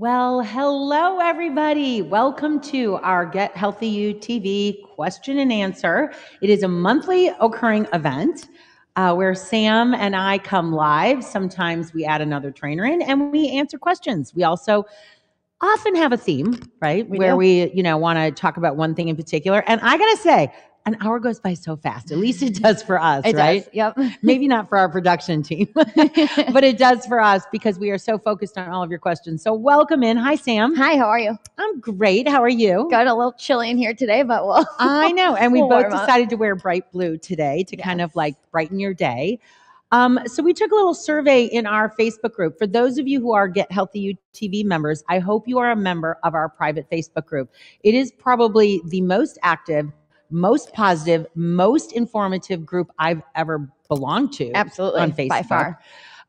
Well, hello, everybody. Welcome to our Get Healthy U TV question and answer. It is a monthly occurring event uh, where Sam and I come live. Sometimes we add another trainer in and we answer questions. We also often have a theme, right? We where do. we, you know, want to talk about one thing in particular. And I gotta say, an hour goes by so fast. At least it does for us, It right? does. Yep. Maybe not for our production team, but it does for us because we are so focused on all of your questions. So welcome in. Hi, Sam. Hi, how are you? I'm great. How are you? Got a little chilly in here today, but well. I know. And we both warm up. decided to wear bright blue today to kind of like brighten your day. Um, so we took a little survey in our Facebook group. For those of you who are Get Healthy U TV members, I hope you are a member of our private Facebook group. It is probably the most active, most positive, most informative group I've ever belonged to. Absolutely. on By far.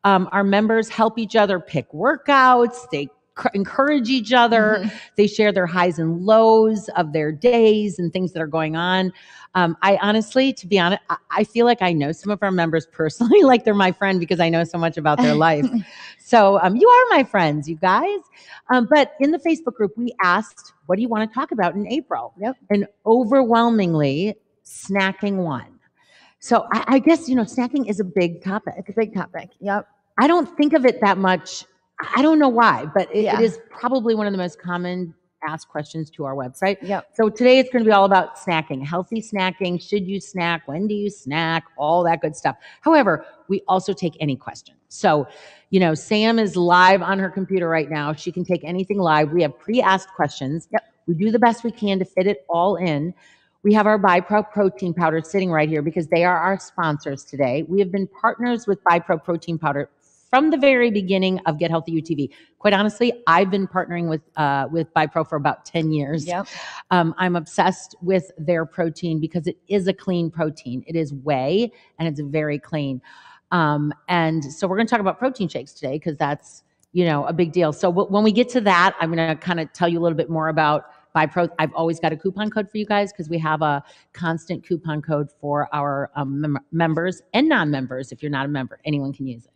Um, our members help each other pick workouts. They encourage each other. Mhm. They share their highs and lows of their days and things that are going on. Um, I honestly, to be honest, I, I feel like I know some of our members personally, like they're my friend because I know so much about their life. so um, you are my friends, you guys. Um, but in the Facebook group, we asked, what do you want to talk about in April? Yep. And overwhelmingly, snacking won. So I, I guess, you know, snacking is a big topic. It's a big topic. Yep. I don't think of it that much. I don't know why, but it, Yeah. it is probably one of the most common asked questions to our website. Yep. So today it's going to be all about snacking, healthy snacking. Should you snack? When do you snack? All that good stuff. However, we also take any question. So, you know, Sam is live on her computer right now. She can take anything live. We have pre-asked questions. Yep. We do the best we can to fit it all in. We have our BiPro protein powder sitting right here because they are our sponsors today. We have been partners with BiPro protein powder from the very beginning of Get Healthy UTV. Quite honestly, I've been partnering with uh, with BiPro for about 10 years. Yep. Um, I'm obsessed with their protein because it is a clean protein. It is whey and it's very clean. Um, and so we're going to talk about protein shakes today because that's you know a big deal. So w- when we get to that, I'm going to kind of tell you a little bit more about BiPro. I've always got a coupon code for you guys because we have a constant coupon code for our um, mem- members and non-members. If you're not a member, anyone can use it.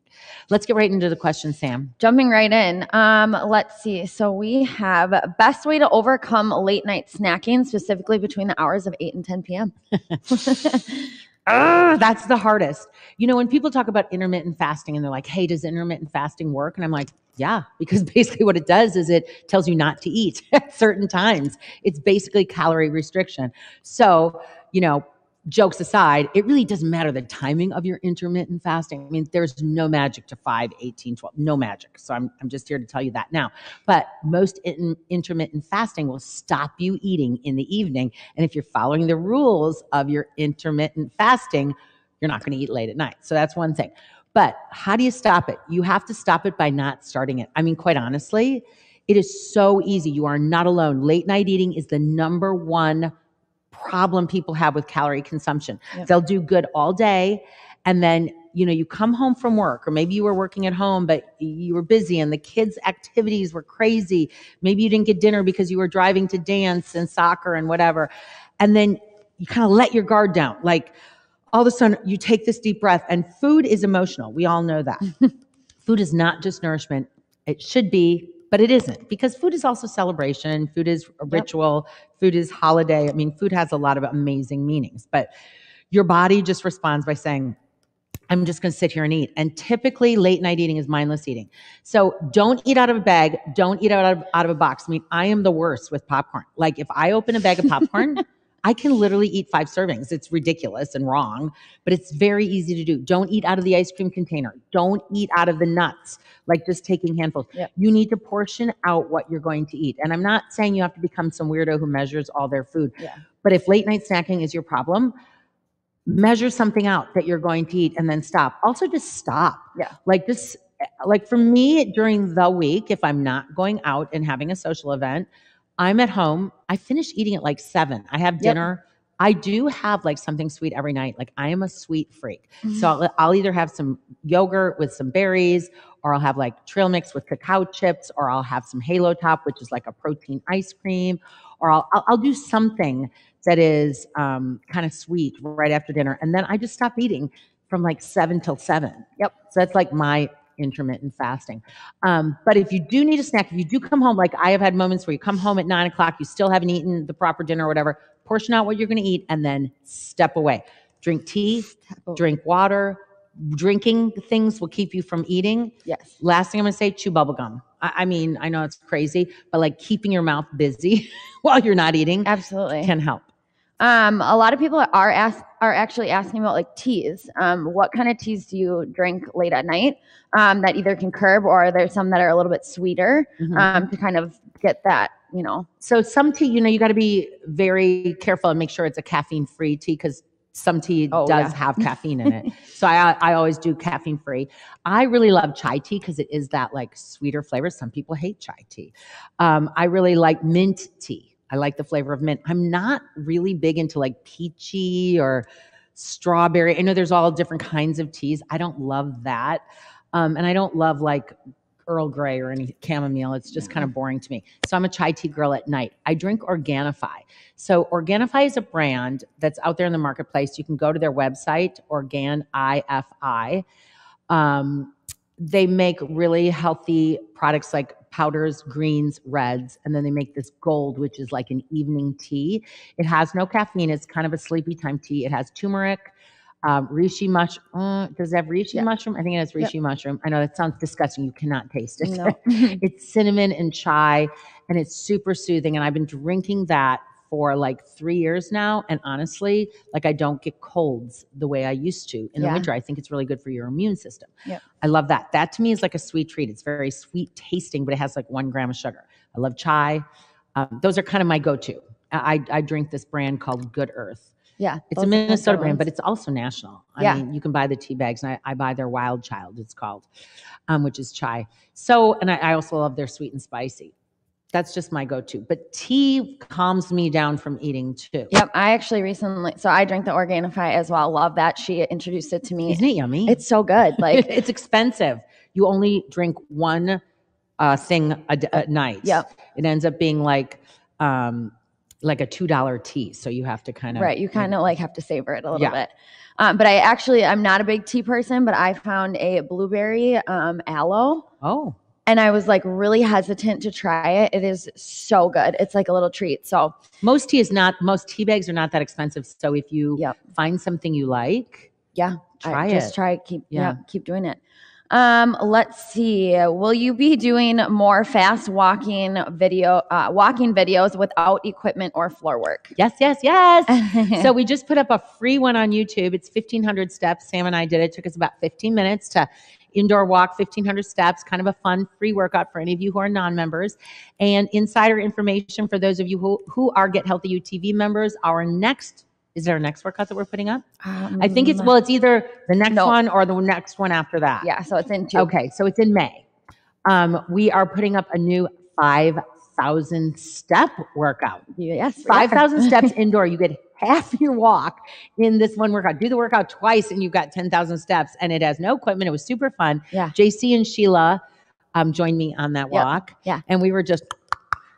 Let's get right into the question, Sam. Jumping right in. Um, let's see. So we have best way to overcome late night snacking, specifically between the hours of 8 and 10 p.m. Ah, that's the hardest. You know, when people talk about intermittent fasting and they're like, hey, does intermittent fasting work? And I'm like, yeah, because basically what it does is it tells you not to eat at certain times. It's basically calorie restriction. So, you know, jokes aside, it really doesn't matter the timing of your intermittent fasting. I mean, there's no magic to 5, 18, 12, no magic. So I'm, I'm just here to tell you that now. But most in, intermittent fasting will stop you eating in the evening. And if you're following the rules of your intermittent fasting, you're not going to eat late at night. So that's one thing. But how do you stop it? You have to stop it by not starting it. I mean, quite honestly, it is so easy. You are not alone. Late night eating is the number one problem people have with calorie consumption. Yep. They'll do good all day and then you know you come home from work or maybe you were working at home but you were busy and the kids activities were crazy. Maybe you didn't get dinner because you were driving to dance and soccer and whatever. And then you kind of let your guard down. Like all of a sudden you take this deep breath and food is emotional. We all know that. food is not just nourishment. It should be, but it isn't because food is also celebration. Food is a ritual. Food is holiday. I mean, food has a lot of amazing meanings, but your body just responds by saying, I'm just going to sit here and eat. And typically, late night eating is mindless eating. So don't eat out of a bag. Don't eat out of, out of a box. I mean, I am the worst with popcorn. Like, if I open a bag of popcorn, I can literally eat five servings. It's ridiculous and wrong, but it's very easy to do. Don't eat out of the ice cream container. Don't eat out of the nuts, like just taking handfuls. Yep. You need to portion out what you're going to eat. And I'm not saying you have to become some weirdo who measures all their food. Yeah. But if late night snacking is your problem, measure something out that you're going to eat and then stop. Also, just stop. Yeah. Like this, like for me during the week, if I'm not going out and having a social event, I'm at home. I finish eating at like seven. I have Yep. dinner. I do have like something sweet every night. Like I am a sweet freak. So I'll, I'll either have some yogurt with some berries, or I'll have like trail mix with cacao chips, or I'll have some Halo Top, which is like a protein ice cream, or I'll I'll, I'll do something that is um, kind of sweet right after dinner, and then I just stop eating from like seven till seven. Yep. So that's like my intermittent fasting. Um, but if you do need a snack, if you do come home, like I have had moments where you come home at nine o'clock, you still haven't eaten the proper dinner or whatever, portion out what you're going to eat and then step away. Drink tea, drink water. Drinking things will keep you from eating. Yes. Last thing I'm going to say, chew bubble gum. I, I mean, I know it's crazy, but like keeping your mouth busy while you're not eating Absolutely. can help. Um, a lot of people are ask are actually asking about like teas. Um, what kind of teas do you drink late at night um, that either can curb or are there some that are a little bit sweeter Mhm. um, to kind of get that, you know? So some tea, you know, you got to be very careful and make sure it's a caffeine free tea because some tea Oh, does yeah. have caffeine in it. So I I always do caffeine free. I really love chai tea because it is that like sweeter flavor. Some people hate chai tea. Um, I really like mint tea. I like the flavor of mint. I'm not really big into like peachy or strawberry. I know there's all different kinds of teas. I don't love that. Um, and I don't love like Earl Grey or any chamomile. It's just kind of boring to me. So I'm a chai tea girl at night. I drink Organifi. So Organifi is a brand that's out there in the marketplace. You can go to their website, Organifi. Um, they make really healthy products like powders, greens, reds, and then they make this gold, which is like an evening tea. It has no caffeine. It's kind of a sleepy time tea. It has turmeric, um, reishi mushroom. Uh, does it have reishi Yeah. mushroom? I think it has Yep. reishi mushroom. I know that sounds disgusting. You cannot taste it. No. it's cinnamon and chai, and it's super soothing. And I've been drinking that for like three years now. And honestly, like I don't get colds the way I used to in the winter. I think it's really good for your immune system. Yep. I love that. That to me is like a sweet treat. It's very sweet tasting, but it has like one gram of sugar. I love chai. Um, those are kind of my go-to. I, I drink this brand called Good Earth. yeah. It's a Minnesota brand, but it's also national. I Yeah. mean, you can buy the tea bags, and I, I buy their Wild Child. It's called, um, which is chai. So, and I, I also love their sweet and spicy. That's just my go-to. But tea calms me down from eating too. Yep, I actually recently, so I drink the Organifi as well. Love that. She introduced it to me. Isn't it yummy? It's so good. Like, it's expensive. You only drink one uh, thing a, a night. Yep. It ends up being like um, like a two dollar tea. So you have to kind of right, you kind of like have to savor it a little Yeah. bit. Um, but I actually, I'm not a big tea person, but I found a blueberry um, aloe. Oh, And I was like really hesitant to try it. It is so good. It's like a little treat. So, most tea is not. Most tea bags are not that expensive. So if you Yep. find something you like, yeah, try I it. just try it. Keep yeah. Yeah. keep doing it. Um, let's see. Will you be doing more fast walking video, uh, walking videos without equipment or floor work? Yes, yes, yes. so we just put up a free one on YouTube. It's 1500 steps. Sam and I did it. It took us about 15 minutes to indoor walk 1500 steps, kind of a fun free workout for any of you who are non-members. And insider information for those of you who, who are Get Healthy UTV members, our next is there a next workout that we're putting up? I think it's Um, well, it's either the next No. one or the next one after that. yeah. So it's in two. Okay, so it's in May. Um, we are putting up a new 5,000 step workout. Yes. 5,000 steps indoor. You get half your walk in this one workout. Do the workout twice and you've got 10,000 steps and it has no equipment. It was super fun. Yeah. JC and Sheila um, joined me on that walk. Yeah. And we were just,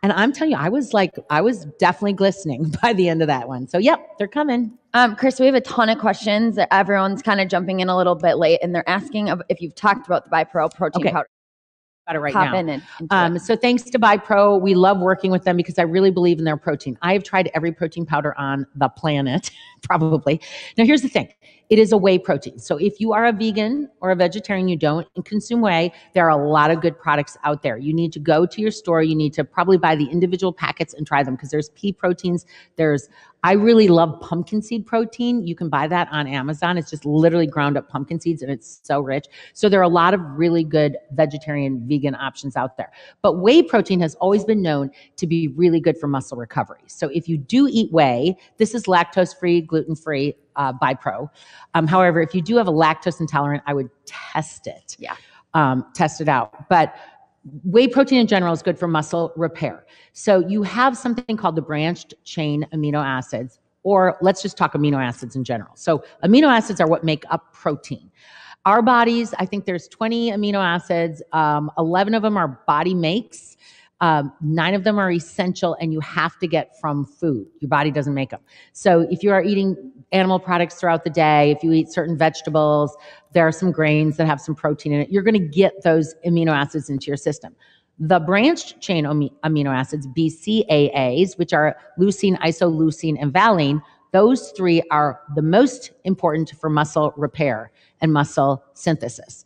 and I'm telling you, I was like, I was definitely glistening by the end of that one. So, yep, they're coming. Um, Chris, we have a ton of questions. Everyone's kind of jumping in a little bit late, and they're asking of- if you've talked about the BiPro protein Okay, powder. Got it right Pop now. in and Um, so thanks to BiPro, we love working with them because I really believe in their protein. I have tried every protein powder on the planet, probably. Now here's the thing. It is a whey protein. So if you are a vegan or a vegetarian, you don't consume whey, there are a lot of good products out there. You need to go to your store. You need to probably buy the individual packets and try them because there's pea proteins. There's, I really love pumpkin seed protein. You can buy that on Amazon. It's just literally ground up pumpkin seeds and it's so rich. So there are a lot of really good vegetarian, vegan options out there. But whey protein has always been known to be really good for muscle recovery. So if you do eat whey, this is lactose free, gluten free uh, BiPro. Um, however, if you do have a lactose intolerant, I would test it. Yeah. Um, test it out. But whey protein in general is good for muscle repair. So you have something called the branched chain amino acids, or let's just talk amino acids in general. So amino acids are what make up protein. Our bodies, I think there's 20 amino acids. Um, 11 of them our body makes. Um, nine of them are essential and you have to get from food. Your body doesn't make them. So if you are eating animal products throughout the day, if you eat certain vegetables, there are some grains that have some protein in it, you're going to get those amino acids into your system. The branched chain amino acids, BCAAs, which are leucine, isoleucine, and valine, those three are the most important for muscle repair and muscle synthesis.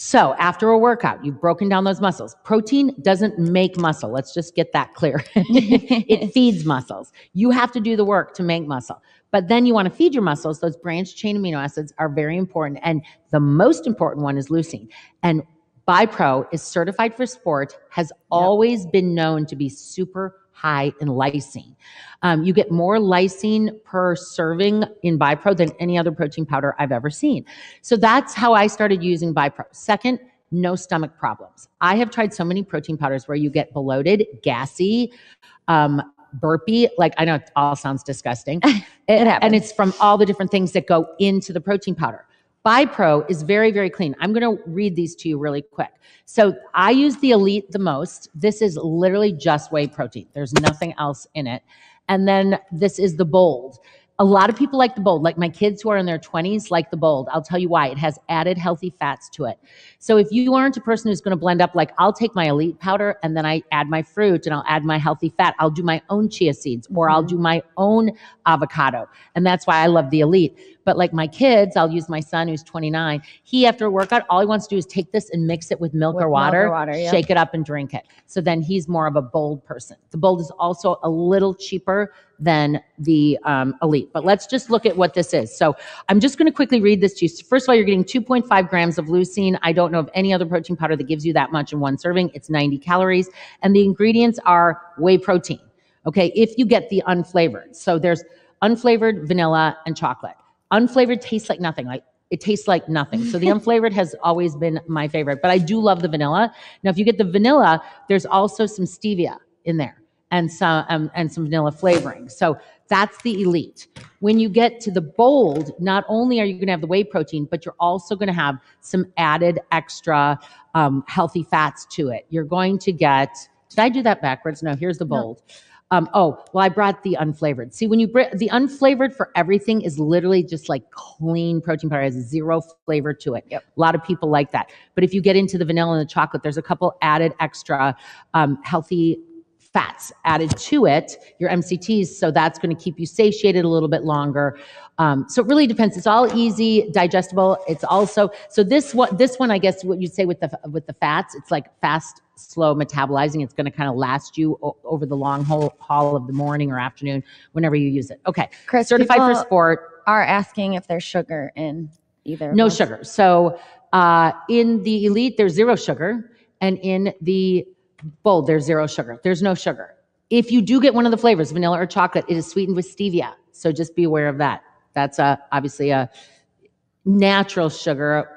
So after a workout, you've broken down those muscles. Protein doesn't make muscle. Let's just get that clear. it feeds muscles. You have to do the work to make muscle. But then you want to feed your muscles. Those branched chain amino acids are very important. And the most important one is leucine. And BiPro is certified for sport, has yep. always been known to be super high in lysine. Um, you get more lysine per serving in BiPro than any other protein powder I've ever seen. So that's how I started using BiPro. Second, no stomach problems. I have tried so many protein powders where you get bloated, gassy, um, burpy. Like I know it all sounds disgusting. it, and it's from all the different things that go into the protein powder. BiPro is very, very clean. I'm going to read these to you really quick. So I use the Elite the most. This is literally just whey protein. There's nothing else in it. And then this is the Bold. A lot of people like the bold, like my kids who are in their 20s like the bold. I'll tell you why. It has added healthy fats to it. So if you aren't a person who's going to blend up, like I'll take my elite powder and then I add my fruit and I'll add my healthy fat. I'll do my own chia seeds or I'll do my own avocado. And that's why I love the elite. But like my kids, I'll use my son who's 29. He, after a workout, all he wants to do is take this and mix it with milk with or water, milk or water yeah. shake it up and drink it. So then he's more of a bold person. The bold is also a little cheaper than the um, elite. But let's just look at what this is. So I'm just going to quickly read this to you. First of all, you're getting 2.5 grams of leucine. I don't know of any other protein powder that gives you that much in one serving. It's 90 calories. And the ingredients are whey protein. Okay, if you get the unflavored. So there's unflavored vanilla and chocolate. Unflavored tastes like nothing. Like it tastes like nothing. So the unflavored has always been my favorite, but I do love the vanilla. Now, if you get the vanilla, there's also some stevia in there and some um, and some vanilla flavoring. So that's the elite. When you get to the bold, not only are you going to have the whey protein, but you're also going to have some added extra um, healthy fats to it. You're going to get. Did I do that backwards? No. Here's the bold. No. Um, oh, well, I brought the unflavored. See, when you bring the unflavored for everything is literally just like clean protein powder, it has zero flavor to it. Yep. A lot of people like that. But if you get into the vanilla and the chocolate, there's a couple added extra um, healthy fats added to it, your MCTs. So that's going to keep you satiated a little bit longer. Um, so it really depends. It's all easy, digestible. It's also so this one. This one, I guess, what you'd say with the with the fats, it's like fast, slow metabolizing. It's going to kind of last you o- over the long haul, haul of the morning or afternoon, whenever you use it. Okay, Chris, certified for sport. Are asking if there's sugar in either. No sugar. So uh, in the elite, there's zero sugar, and in the bold, there's zero sugar. There's no sugar. If you do get one of the flavors, vanilla or chocolate, it is sweetened with stevia. So just be aware of that. That's a, obviously a natural sugar.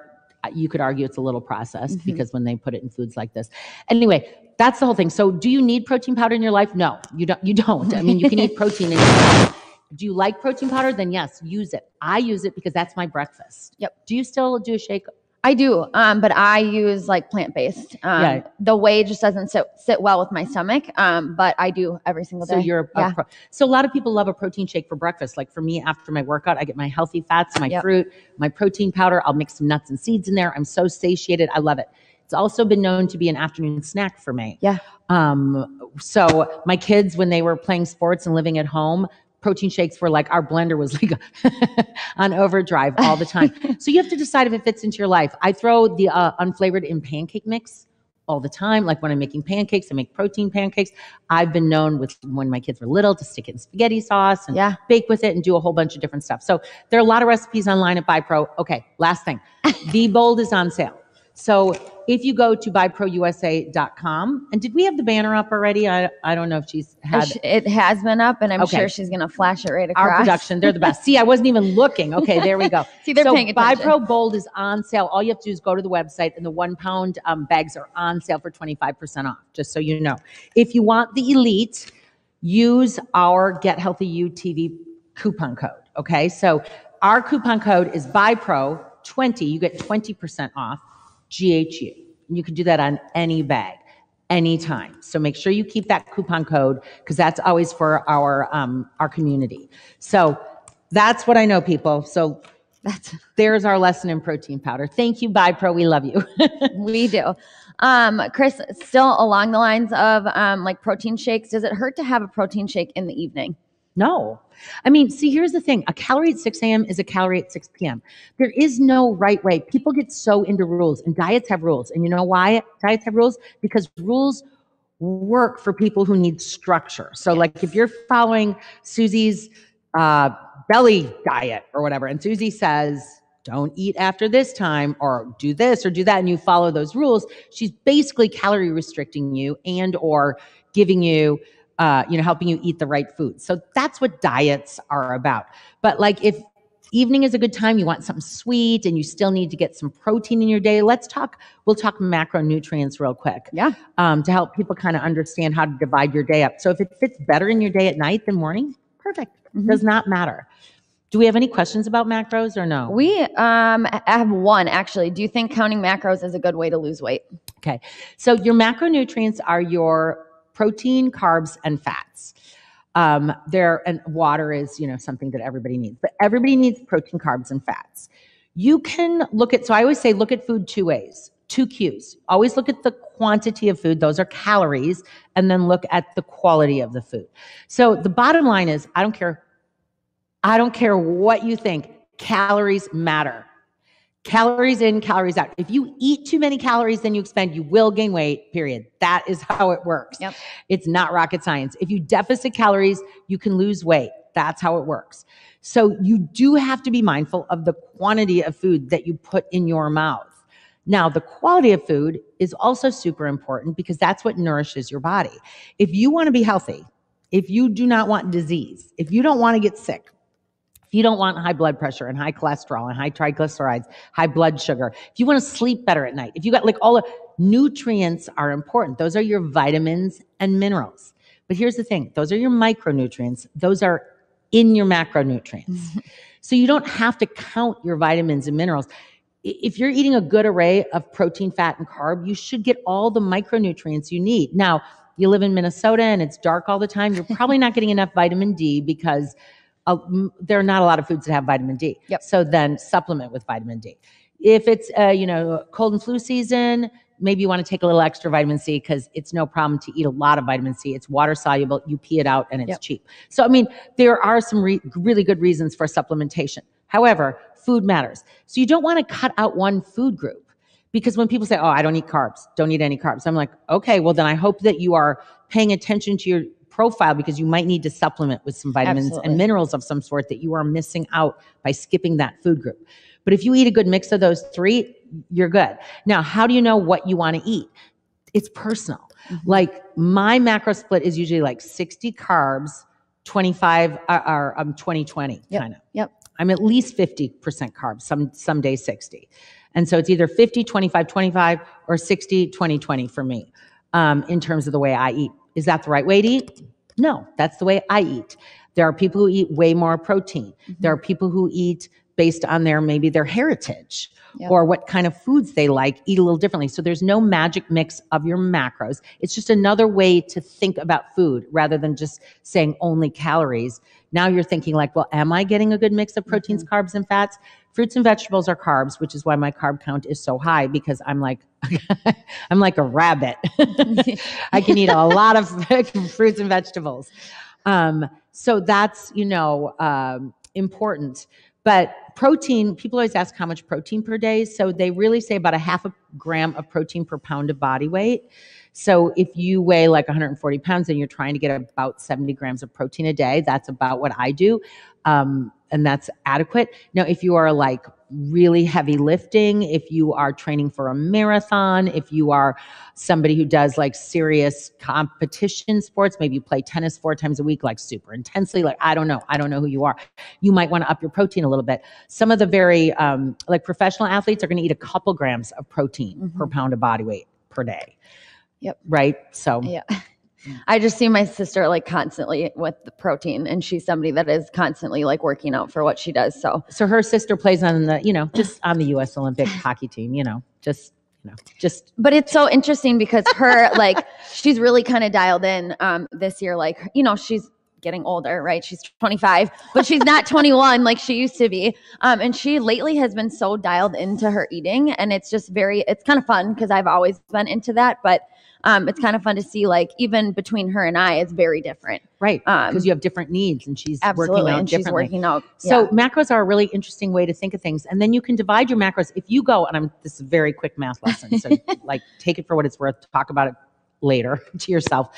You could argue it's a little processed mm-hmm. because when they put it in foods like this. Anyway, that's the whole thing. So do you need protein powder in your life? No, you don't. You don't. I mean, you can eat protein in your life. Do you like protein powder? Then yes, use it. I use it because that's my breakfast. Yep. Do you still do a shake I do, um, but I use like plant based. Um, yeah. The whey just doesn't sit, sit well with my stomach, um, but I do every single day. So you're a, yeah. pro- so a lot of people love a protein shake for breakfast. Like for me, after my workout, I get my healthy fats, my yep. fruit, my protein powder. I'll mix some nuts and seeds in there. I'm so satiated. I love it. It's also been known to be an afternoon snack for me. Yeah. Um, so my kids, when they were playing sports and living at home, protein shakes were like our blender was like on overdrive all the time. so you have to decide if it fits into your life. I throw the uh, unflavored in pancake mix all the time. Like when I'm making pancakes, I make protein pancakes. I've been known with when my kids were little to stick it in spaghetti sauce and yeah. bake with it and do a whole bunch of different stuff. So there are a lot of recipes online at BiPro. Okay, last thing. the Bold is on sale. So if you go to biprousa.com, and did we have the banner up already? I, I don't know if she's had it has been up, and I'm okay. sure she's going to flash it right across. Our production, they're the best. See, I wasn't even looking. Okay, there we go. See, they're so paying attention. BiPro Bold is on sale. All you have to do is go to the website, and the one pound um, bags are on sale for 25% off, just so you know. If you want the Elite, use our Get Healthy UTV coupon code. Okay, so our coupon code is BiPro20. You get 20% off GHU. You can do that on any bag. anytime. So make sure you keep that coupon code because that's always for our um, our community. So that's what I know, people. So That's there's our lesson in protein powder. Thank you, BiPro. We love you. we do. Um, Chris, still along the lines of um, like protein shakes, does it hurt to have a protein shake in the evening? No. I mean, see, here's the thing a calorie at 6 a.m. is a calorie at 6 p.m. There is no right way. People get so into rules, and diets have rules. And you know why diets have rules? Because rules work for people who need structure. So, like, if you're following Susie's uh, belly diet or whatever, and Susie says, don't eat after this time or do this or do that and you follow those rules she's basically calorie restricting you and or giving you uh, you know, helping you eat the right food. So that's what diets are about. But like if evening is a good time, you want something sweet and you still need to get some protein in your day, let's talk, we'll talk macronutrients real quick. Yeah. Um, to help people kind of understand how to divide your day up. So if it fits better in your day at night than morning, perfect. Mhm. Does not matter. Do we have any questions about macros or no? We um, have one actually. Do you think counting macros is a good way to lose weight? Okay. So your macronutrients are your protein, carbs, and fats. Um, there and water is, you know, something that everybody needs, but everybody needs protein, carbs, and fats. You can look at, so I always say look at food two ways, two cues. Always look at the quantity of food, those are calories, and then look at the quality of the food. So the bottom line is I don't care, I don't care what you think, calories matter. Calories in, calories out. If you eat too many calories than you expend, you will gain weight, period. That is how it works. Yep. It's not rocket science. If you deficit calories, you can lose weight. That's how it works. So you do have to be mindful of the quantity of food that you put in your mouth. Now, the quality of food is also super important because that's what nourishes your body. If you want to be healthy, if you do not want disease, if you don't want to get sick, if you don't want high blood pressure and high cholesterol and high triglycerides, high blood sugar, if you want to sleep better at night, if you got like all the nutrients are important. Those are your vitamins and minerals. But here's the thing those are your micronutrients, those are in your macronutrients. Mm-hmm. so you don't have to count your vitamins and minerals. If you're eating a good array of protein, fat, and carb, you should get all the micronutrients you need. Now, you live in Minnesota and it's dark all the time, you're probably not getting enough vitamin D because m- there are not a lot of foods that have vitamin D. Yep. So then supplement with vitamin D. If it's uh, you know cold and flu season, maybe you want to take a little extra vitamin C because it's no problem to eat a lot of vitamin C. It's water soluble. You pee it out and it's Yep. cheap. So I mean, there are some re- really good reasons for supplementation. However, food matters. So you don't want to cut out one food group because when people say, "Oh, I don't eat carbs. Don't eat any carbs," I'm like, "Okay, well then I hope that you are paying attention to your profile because you might need to supplement with some vitamins Absolutely. and minerals of some sort that you are missing out by skipping that food group. But if you eat a good mix of those three, you're good. Now, how do you know what you want to eat? It's personal. Mhm. Like my macro split is usually like 60 carbs, 25 uh, or um 20 20 Yep, kind of. yep. I'm at least 50% carbs, some some days 60. And so it's either 50 25 25 or 60 20 20 for me. Um, in terms of the way I eat. Is that the right way to eat? No, that's the way I eat. There are people who eat way more protein. Mm-hmm. There are people who eat based on their maybe their heritage Yep. or what kind of foods they like, eat a little differently. So there's no magic mix of your macros. It's just another way to think about food rather than just saying only calories. Now you're thinking like, well, am I getting a good mix of proteins, carbs, and fats? Fruits and vegetables are carbs, which is why my carb count is so high because I'm like I'm like a rabbit. I can eat a lot of fruits and vegetables. Um, so that's you know um, important. But protein, people always ask how much protein per day. So they really say about a half a gram of protein per pound of body weight. So if you weigh like 140 pounds and you're trying to get about 70 grams of protein a day, that's about what I do. Um, and that's adequate. Now, if you are like really heavy lifting, if you are training for a marathon, if you are somebody who does like serious competition sports, maybe you play tennis four times a week, like super intensely, like I don't know, I don't know who you are. You might want to up your protein a little bit. Some of the very um, like professional athletes are going to eat a couple grams of protein per Mhm. pound of body weight per day. Yep. Right. So Yeah. I just see my sister like constantly with the protein, and she's somebody that is constantly like working out for what she does. So so her sister plays on the you know just on the U.S. Olympic hockey team. You know, just you know, just but it's so interesting because her like she's really kind of dialed in um this year like you know she's getting older right she's 25 but she's not 21 like she used to be um and she lately has been so dialed into her eating and it's just very it's kind of fun because i've always been into that but um it's kind of fun to see like even between her and i it's very different right Um, because you have different needs, and she's absolutely working out and she's working out So macros are a really interesting way to think of things, and then you can divide your macros. If you go, and I'm this is a very quick math lesson, so like take it for what it's worth. Talk about it later to yourself,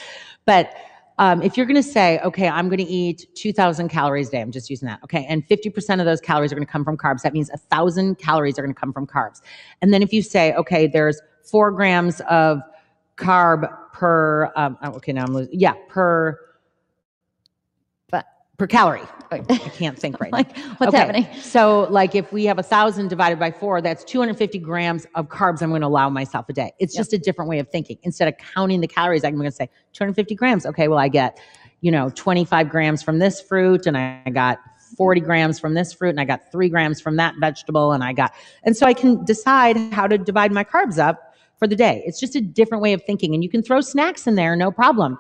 but. Um, if you're going to say, okay, I'm going to eat 2,000 calories a day, I'm just using that, okay, and 50% of those calories are going to come from carbs. That means 1,000 calories are going to come from carbs. And then if you say, okay, there's four grams of carb per, um, oh, okay, now I'm losing, yeah, per, But- per calorie. I can't think right now. like what's Okay, happening So, like, if we have a thousand divided by four, that's 250 grams of carbs I'm going to allow myself a day. It's Yep. just a different way of thinking. Instead of counting the calories, I'm going to say 250 grams. Okay, well, I get, you know, 25 grams from this fruit, and I got 40 grams from this fruit, and I got three grams from that vegetable, and I got, and so I can decide how to divide my carbs up for the day. It's just a different way of thinking, and you can throw snacks in there, no problem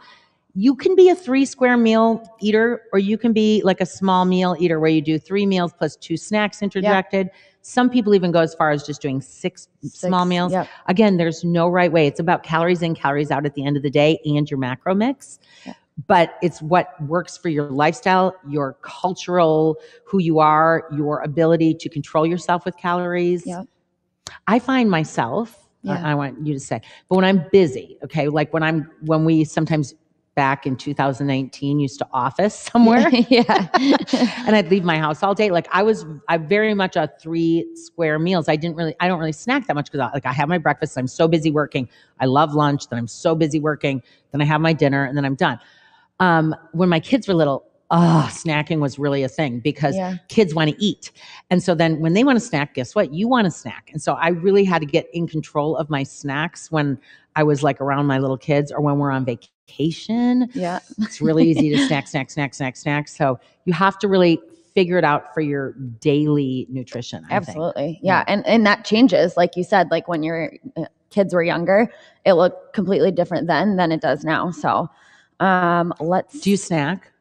you can be a three square meal eater or you can be like a small meal eater where you do three meals plus two snacks interjected some people even go as far as just doing six, small meals yep. again there's no right way it's about calories in calories out at the end of the day and your macro mix Yeah. but it's what works for your lifestyle your cultural who you are your ability to control yourself with calories Yep. i find myself Yeah. I, want you to say but when i'm busy okay like when i'm when we sometimes back in 2019 used to office somewhere yeah and I'd leave my house all day. Like I was, I very much a three square meals. I didn't really, I don't really snack that much because like I have my breakfast. I'm so busy working. I love lunch. Then I'm so busy working. Then I have my dinner and then I'm done. Um, when my kids were little, ah, snacking was really a thing because yeah kids want to eat. And so then when they want to snack, guess what? You want to snack. And so I really had to get in control of my snacks when I was like around my little kids or when we're on vacation. yeah It's really easy to snack, snack, snack, snack, snack. So you have to really figure it out for your daily nutrition. I think. absolutely yeah. and and that changes like you said like when your uh, kids were younger it looked completely different then than it does now so um let's Do you snack?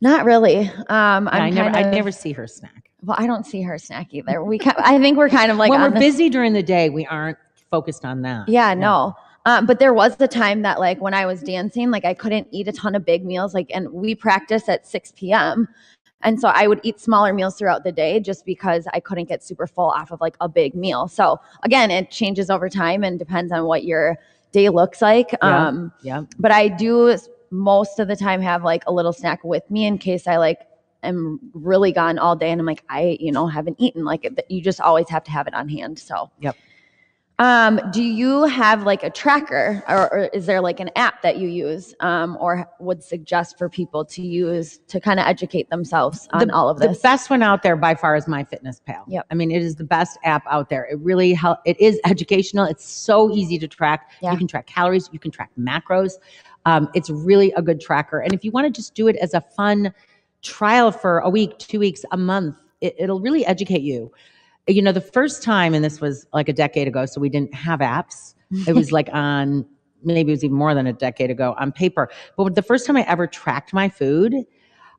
Not really um I never, kind I never see her snack. well i don't see her snack either we i think we're kind of like when we're the busy during the day, we aren't focused on that. Yeah, no. Um, but there was the time that like when I was dancing, like I couldn't eat a ton of big meals. Like, and we practice at 6 p.m. And so I would eat smaller meals throughout the day just because I couldn't get super full off of like a big meal. So again, it changes over time and depends on what your day looks like. Yeah. Um, Yeah. but I do most of the time have like a little snack with me in case I like am really gone all day and I'm like, I, you know, haven't eaten. Like you just always have to have it on hand. So, Yep. Um, do you have like a tracker or, or is there like an app that you use um, or would suggest for people to use to kind of educate themselves on the, all of this the best one out there by far is MyFitnessPal. Yep. I mean, it is the best app out there. It really help. It is educational. It's so easy to track. Yeah. You can track calories. You can track macros. Um, it's really a good tracker. And if you want to just do it as a fun trial for a week, two weeks, a month, it, it'll really educate you. You know, the first time, and this was like a decade ago, so we didn't have apps. It was like on maybe it was even more than a decade ago on paper. But the first time I ever tracked my food,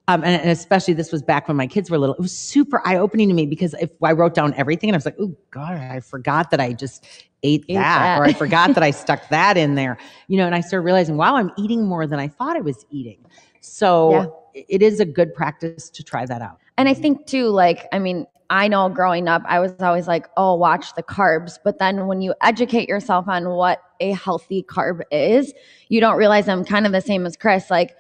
um, and, and especially this was back when my kids were little, it was super eye opening to me because if I wrote down everything and I was like, oh God, I forgot that I just ate, Ate that, that. or I forgot that I stuck that in there, you know, and I started realizing, wow, I'm eating more than I thought I was eating. So Yeah. it- it is a good practice to try that out. And I think too, like, I mean, I know growing up, I was always like, oh, watch the carbs. But then when you educate yourself on what a healthy carb is, you don't realize I'm kind of the same as Chris. Like,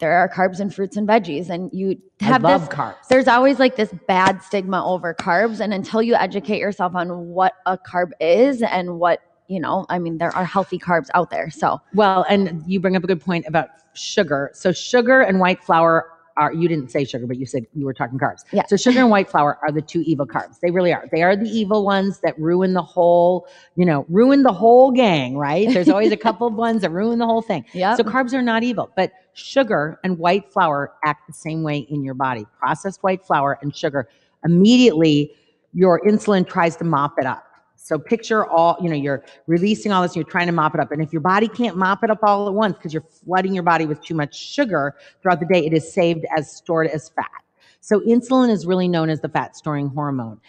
there are carbs and fruits and veggies, and you have I love this. carbs. There's always like this bad stigma over carbs. And until you educate yourself on what a carb is and what, you know, I mean, there are healthy carbs out there. So, Well, and you bring up a good point about sugar. So sugar and white flour are you didn't say sugar, but you said you were talking carbs. Yeah. So sugar and white flour are the two evil carbs. They really are. They are the evil ones that ruin the whole, you know, ruin the whole gang, right? There's always a couple of ones that ruin the whole thing. yeah. So carbs are not evil, but sugar and white flour act the same way in your body. Processed white flour and sugar immediately your insulin tries to mop it up. So picture all, you know, you're releasing all this, and you're trying to mop it up. And if your body can't mop it up all at once because you're flooding your body with too much sugar throughout the day, it is saved as stored as fat. So insulin is really known as the fat storing hormone.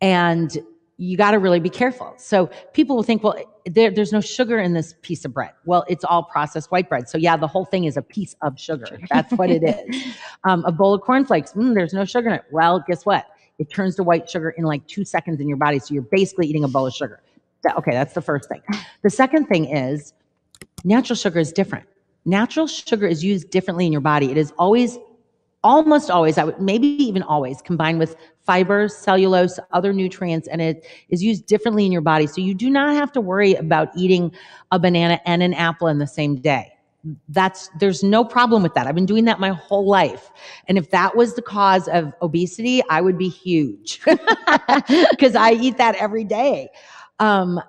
And you got to really be careful. So people will think, well, there, there's no sugar in this piece of bread. Well, it's all processed white bread. So yeah, the whole thing is a piece of sugar. That's what it is. Um, a bowl of cornflakes, mm, there's no sugar in it. Well, guess what? It turns to white sugar in like two seconds in your body. So you're basically eating a bowl of sugar. Okay, that's the first thing. The second thing is natural sugar is different. Natural sugar is used differently in your body. It is always, almost always, I would maybe even always combined with fibers, cellulose, other nutrients, and it is used differently in your body. So you do not have to worry about eating a banana and an apple in the same day. That's there's no problem with that. I've been doing that my whole life. And if that was the cause of obesity, I would be huge because I eat that every day. Um,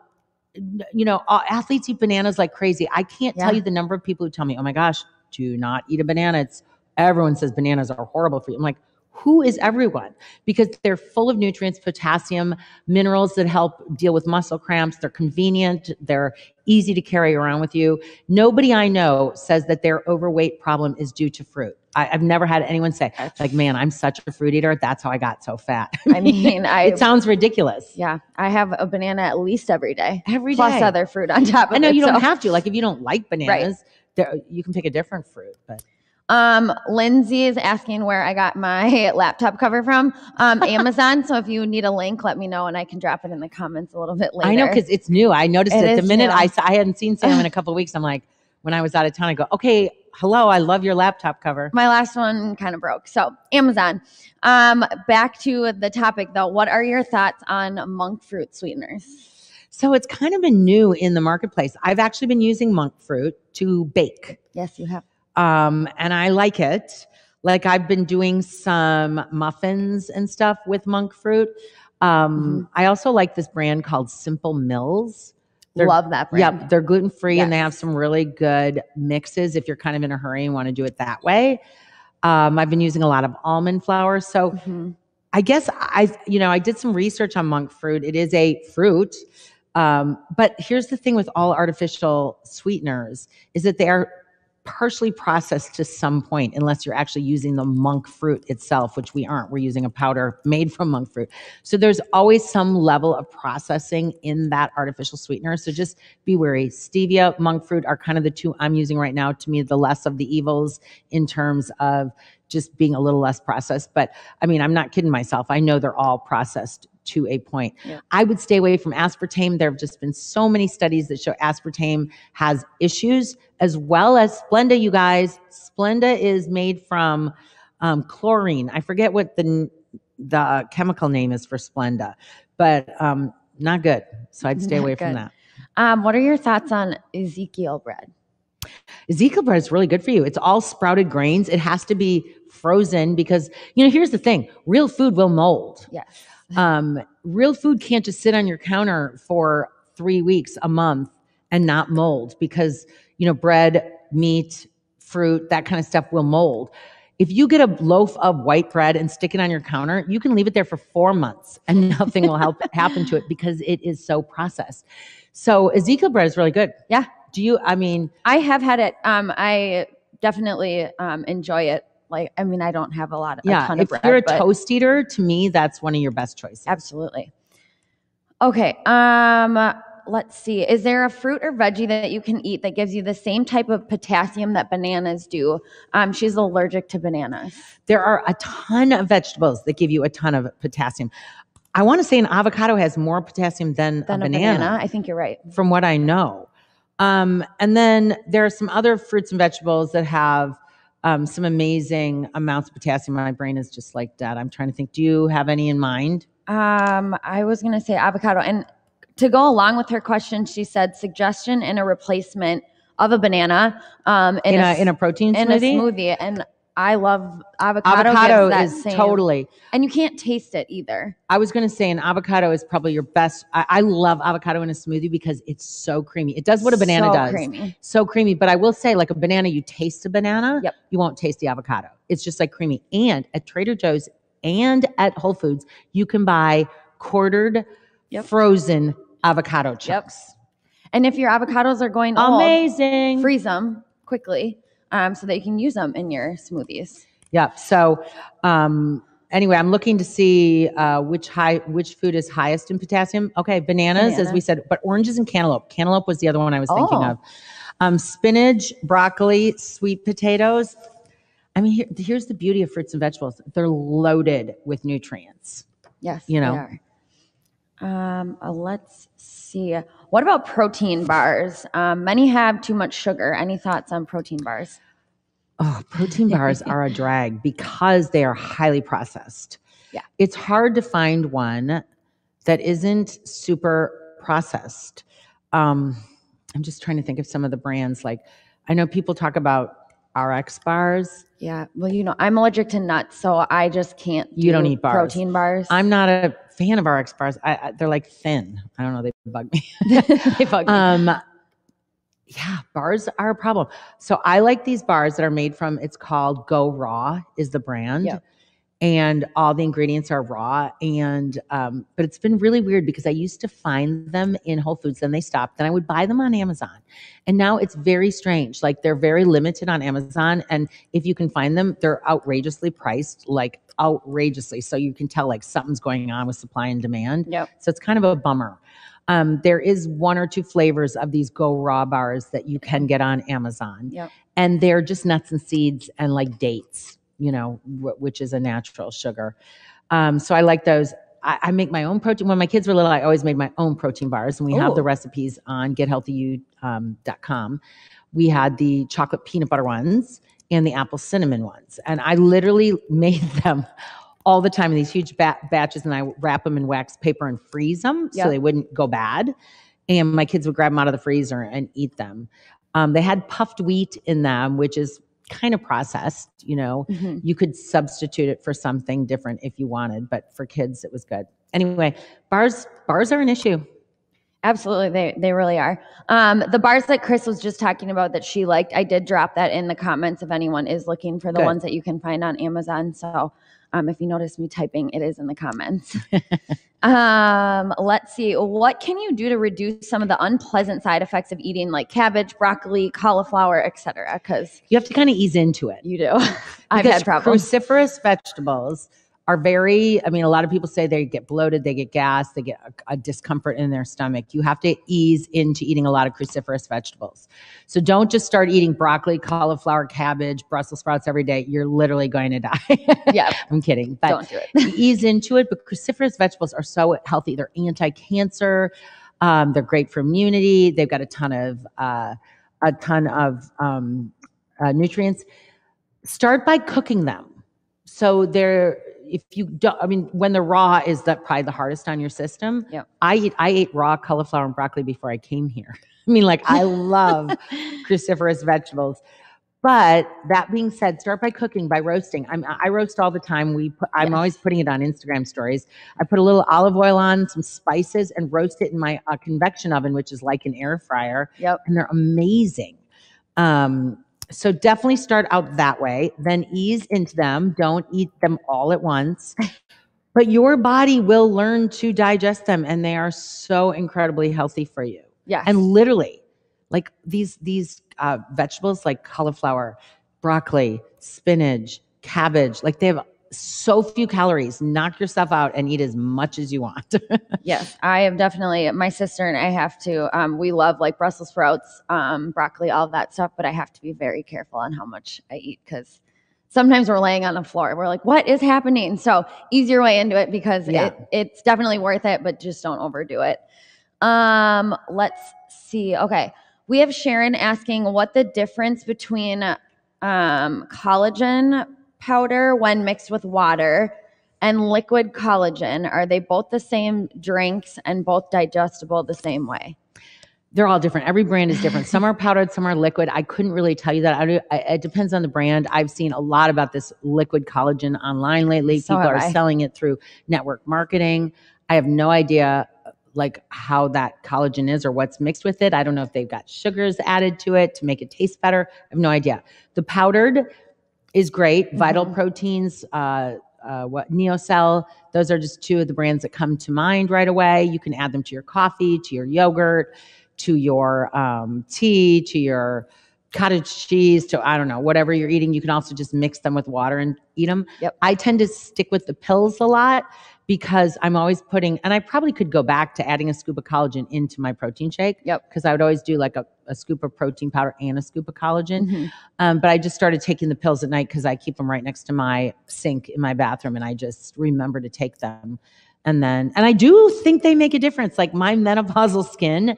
you know, athletes eat bananas like crazy. I can't tell you the number of people who tell me, "Oh my gosh, do not eat a banana." It's everyone says bananas are horrible for you. I'm like, who is everyone? Because they're full of nutrients, potassium, minerals that help deal with muscle cramps. They're convenient. They're easy to carry around with you. Nobody I know says that their overweight problem is due to fruit. I, I've never had anyone say, like, man, I'm such a fruit eater. That's how I got so fat. I mean, I it sounds ridiculous. yeah, I have a banana at least every day, Every day. plus other fruit on top of I know it. you don't have to. Like, if you don't like bananas, there, you can pick a different fruit. But Um, Lindsay is asking where I got my laptop cover from. Um, Amazon. so if you need a link, let me know and I can drop it in the comments a little bit later. I know because it's new. I noticed It it, the minute new. I saw, I hadn't seen Sam in a couple of weeks. I'm like, when I was out of town, I go, okay, hello, I love your laptop cover. my last one kind of broke. So Amazon. Um, back to the topic though. What are your thoughts on monk fruit sweeteners? So it's kind of been new in the marketplace. I've actually been using monk fruit to bake, Yes, you have. Um, and I like it. Like I've been doing some muffins and stuff with monk fruit. Um, I also like this brand called Simple Mills. They're- Love that brand. Yep, they're gluten free and they have some really good mixes if you're kind of in a hurry and want to do it that way. Um, I've been using a lot of almond flour. So Mhm. I guess I, you know, I did some research on monk fruit. It is a fruit. Um, but here's the thing with all artificial sweeteners is that they are partially processed to some point unless you're actually using the monk fruit itself which we aren't. We're using a powder made from monk fruit. So there's always some level of processing in that artificial sweetener. So just be wary. Stevia monk fruit are kind of the two i'm using right now. To me the less of the evils in terms of just being a little less processed. But i mean i'm not kidding myself. I know they're all processed to a point Yeah. i would stay away from aspartame there have just been so many studies that show aspartame has issues as well as splenda you guys splenda is made from um, chlorine i forget what the the chemical name is for splenda but um, not good so i'd stay Not away from that Um, what are your thoughts on Ezekiel bread? Ezekiel bread is really good for you. It's all sprouted grains. It has to be frozen because, you know, here's the thing real food will mold. Yes. Um, real food can't just sit on your counter for three weeks, a month, and not mold because, you know, bread, meat, fruit, that kind of stuff will mold. If you get a loaf of white bread and stick it on your counter, you can leave it there for four months and nothing will help happen to it because it is so processed. So Ezekiel bread is really good. Yeah. Do you, I mean, I have had it. Um, I definitely um, enjoy it. Like, I mean, I don't have a lot, a yeah, ton if of bread. you're a toast eater, to me, that's one of your best choices. Absolutely. Okay. Um, let's see. Is there a fruit or veggie that you can eat that gives you the same type of potassium that bananas do? Um, she's allergic to bananas. There are a ton of vegetables that give you a ton of potassium. I want to say an avocado has more potassium than, Then a, a banana, banana. I think you're right. from what I know. Um, and then there are some other fruits and vegetables that have um, some amazing amounts of potassium. My brain is just like that. I'm trying to think. Do you have any in mind? Um, I was gonna say avocado, and to go along with her question, she said suggestion and a replacement of a banana. Um, in, In, a, a, in a protein in a smoothie? smoothie, and I love avocado. avocado is same- totally. and you can't taste it either. I was going to say an avocado is probably your best. I, I love avocado in a smoothie because it's so creamy. It does what a banana So does. Creamy. So creamy. But I will say, like a banana, you taste a banana, Yep. you won't taste the avocado. It's just like creamy. And at Trader Joe's and at Whole Foods, you can buy quartered Yep. frozen avocado chunks. And if your avocados are going old, Amazing. freeze them quickly um, so that you can use them in your smoothies. Yep. So, um, anyway, I'm looking to see uh, which high which food is highest in potassium. Okay, bananas, as we said, but oranges and cantaloupe. Cantaloupe was the other one I was thinking Oh. of. Um, spinach, broccoli, sweet potatoes. I mean, here, here's the beauty of fruits and vegetables. They're loaded with nutrients. Yes, You they know. Um, uh, let's see. What about protein bars? Um, many have too much sugar. Any thoughts on protein bars? Oh, protein bars are a drag because they are highly processed. Yeah. It's hard to find one that isn't super processed. Um, I'm just trying to think of some of the brands. Like, I know people talk about RX bars. Yeah. Well, you know, I'm allergic to nuts, so I just can't. You don't eat bars. protein bars. I'm not a fan of RX bars. I, I, they're like thin. I don't know. They bug me. they bug me. Um, yeah, bars are a problem. So I like these bars that are made from. It's called Go Raw is the brand, Yep. And all the ingredients are raw. And um, but it's been really weird because I used to find them in Whole Foods, then they stopped. Then I would buy them on Amazon, and now it's very strange. Like they're very limited on Amazon, and if you can find them, they're outrageously priced, like outrageously. So you can tell like something's going on with supply and demand. yep. So it's kind of a bummer. Um, there is one or two flavors of these Go Raw bars that you can get on Amazon. Yep. And they're just nuts and seeds and like dates, you know, wh- which is a natural sugar. Um, so I like those. I, I make my own protein. When my kids were little, I always made my own protein bars, and we have the recipes on gethealthyu.com. dot. We had the chocolate peanut butter ones and the apple cinnamon ones, and I literally made them all the time in these huge ba- batches, and I wrap them in wax paper and freeze them Yep. so they wouldn't go bad. And my kids would grab them out of the freezer and eat them. Um, they had puffed wheat in them, which is kind of processed. You know, Mhm. you could substitute it for something different if you wanted, but for kids, it was good. Anyway, bars bars are an issue. Absolutely, they they really are. Um, the bars that Chris was just talking about that she liked, I did drop that in the comments if anyone is looking for the Good. ones that you can find on Amazon. So, um, if you notice me typing, it is in the comments. um, let's see, what can you do to reduce some of the unpleasant side effects of eating like cabbage, broccoli, cauliflower, etc.? Because You have to kind of ease into it. you do. I've had problems. Cruciferous vegetables are very, I mean, a lot of people say they get bloated, they get gas, they get a, a discomfort in their stomach. You have to ease into eating a lot of cruciferous vegetables. So don't just start eating broccoli, cauliflower, cabbage, Brussels sprouts every day. You're literally going to die. yeah, I'm kidding. But don't do it. ease into it. But cruciferous vegetables are so healthy. They're anti-cancer. Um, they're great for immunity. They've got a ton of uh, a ton of um, uh, nutrients. Start by cooking them. So they're if you don't. I mean, when they're raw is that probably the hardest on your system. Yeah. I eat. I ate raw cauliflower and broccoli before I came here. I mean, like I love cruciferous vegetables. But that being said, start by cooking, by roasting. I'm, I roast all the time. We put, I'm Yes. always putting it on Instagram stories. I put a little olive oil on, some spices, and roast it in my uh, convection oven, which is like an air fryer, Yep. and they're amazing. Um, so definitely start out that way. Then ease into them. Don't eat them all at once. But your body will learn to digest them, and they are so incredibly healthy for you Yes. and literally like these these uh, vegetables like cauliflower broccoli spinach cabbage like they have so few calories knock yourself out and eat as much as you want Yes, I am definitely. My sister and I have to. Um, we love like Brussels sprouts, um, broccoli, all of that stuff, but I have to be very careful on how much I eat because sometimes we're laying on the floor. And we're like, "What is happening?" So ease your way into it because Yeah. it, it's definitely worth it, but just don't overdo it. Um, let's see. Okay, we have Sharon asking what the difference between um, collagen powder when mixed with water and liquid collagen. Are they both the same drinks and both digestible the same way? They're all different. Every brand is different. Some are powdered some are liquid. I couldn't really tell you that. I, do- I- it depends on the brand. I've seen a lot about this liquid collagen online lately. So people are I. selling it through network marketing. I have no idea like how that collagen is or what's mixed with it. I don't know if they've got sugars added to it to make it taste better. I have no idea. The powdered is great vital Mhm. proteins uh, uh, what Neocell. Those are just two of the brands that come to mind right away. You can add them to your coffee, to your yogurt, to your um, tea, to your cottage cheese, to I don't know, whatever you're eating. You can also just mix them with water and eat them. Yep. I tend to stick with the pills a lot because I'm always putting, and I probably could go back to adding a scoop of collagen into my protein shake. Yep. Because I would always do like a, a scoop of protein powder and a scoop of collagen. Mhm. Um, but I just started taking the pills at night because I keep them right next to my sink in my bathroom, and I just remember to take them. And then, and I do think they make a difference. Like my menopausal skin,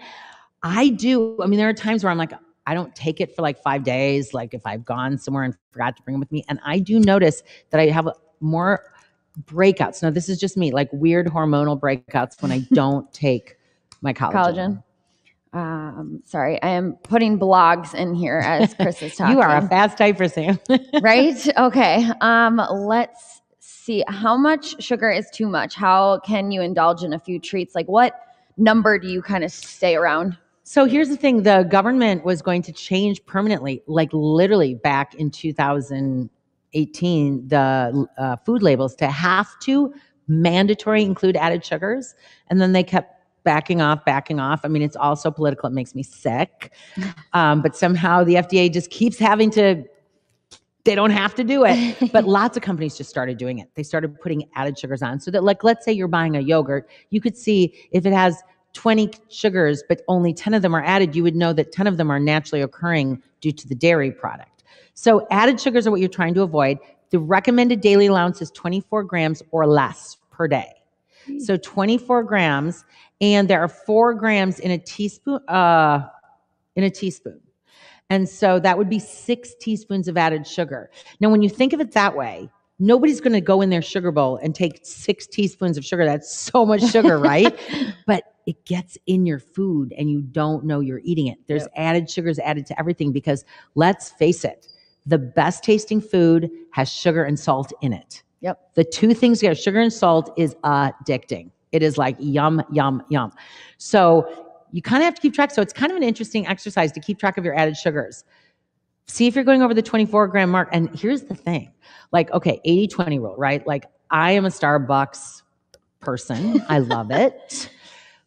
I do. I mean, there are times where I'm like, I don't take it for like five days. Like if I've gone somewhere and forgot to bring them with me, and I do notice that I have more breakouts. Now, this is just me, like weird hormonal breakouts when I don't take my collagen. Collagen. Um, sorry, I am putting blogs in here as Chris is talking. You are a fast typer, Sam. right? Okay. Um, let's see. How much sugar is too much? How can you indulge in a few treats? Like what number do you kind of stay around? So here's the thing the government was going to change permanently, like literally back in 2018, the uh, food labels to have to mandatory include added sugars. And then they kept backing off, backing off. I mean, it's also political. It makes me sick. Um, but somehow the FDA just keeps having to, they don't have to do it. But lots of companies just started doing it. They started putting added sugars on so that, like, let's say you're buying a yogurt, you could see if it has 20 sugars, but only 10 of them are added, you would know that 10 of them are naturally occurring due to the dairy product. So added sugars are what you're trying to avoid. The recommended daily allowance is 24 grams or less per day. So 24 grams, and there are four grams in a teaspoon, uh, in a teaspoon. And so that would be six teaspoons of added sugar. Now, when you think of it that way, nobody's going to go in their sugar bowl and take six teaspoons of sugar. That's so much sugar, right? but it gets in your food and you don't know you're eating it. There's Yep. added sugars added to everything because let's face it, the best tasting food has sugar and salt in it. Yep. The two things together, sugar and salt, is addicting. It is like yum, yum, yum. So you kind of have to keep track. So it's kind of an interesting exercise to keep track of your added sugars. See if you're going over the 24 gram mark. And here's the thing like, okay, 80 20 rule, right? Like, I am a Starbucks person, I love it.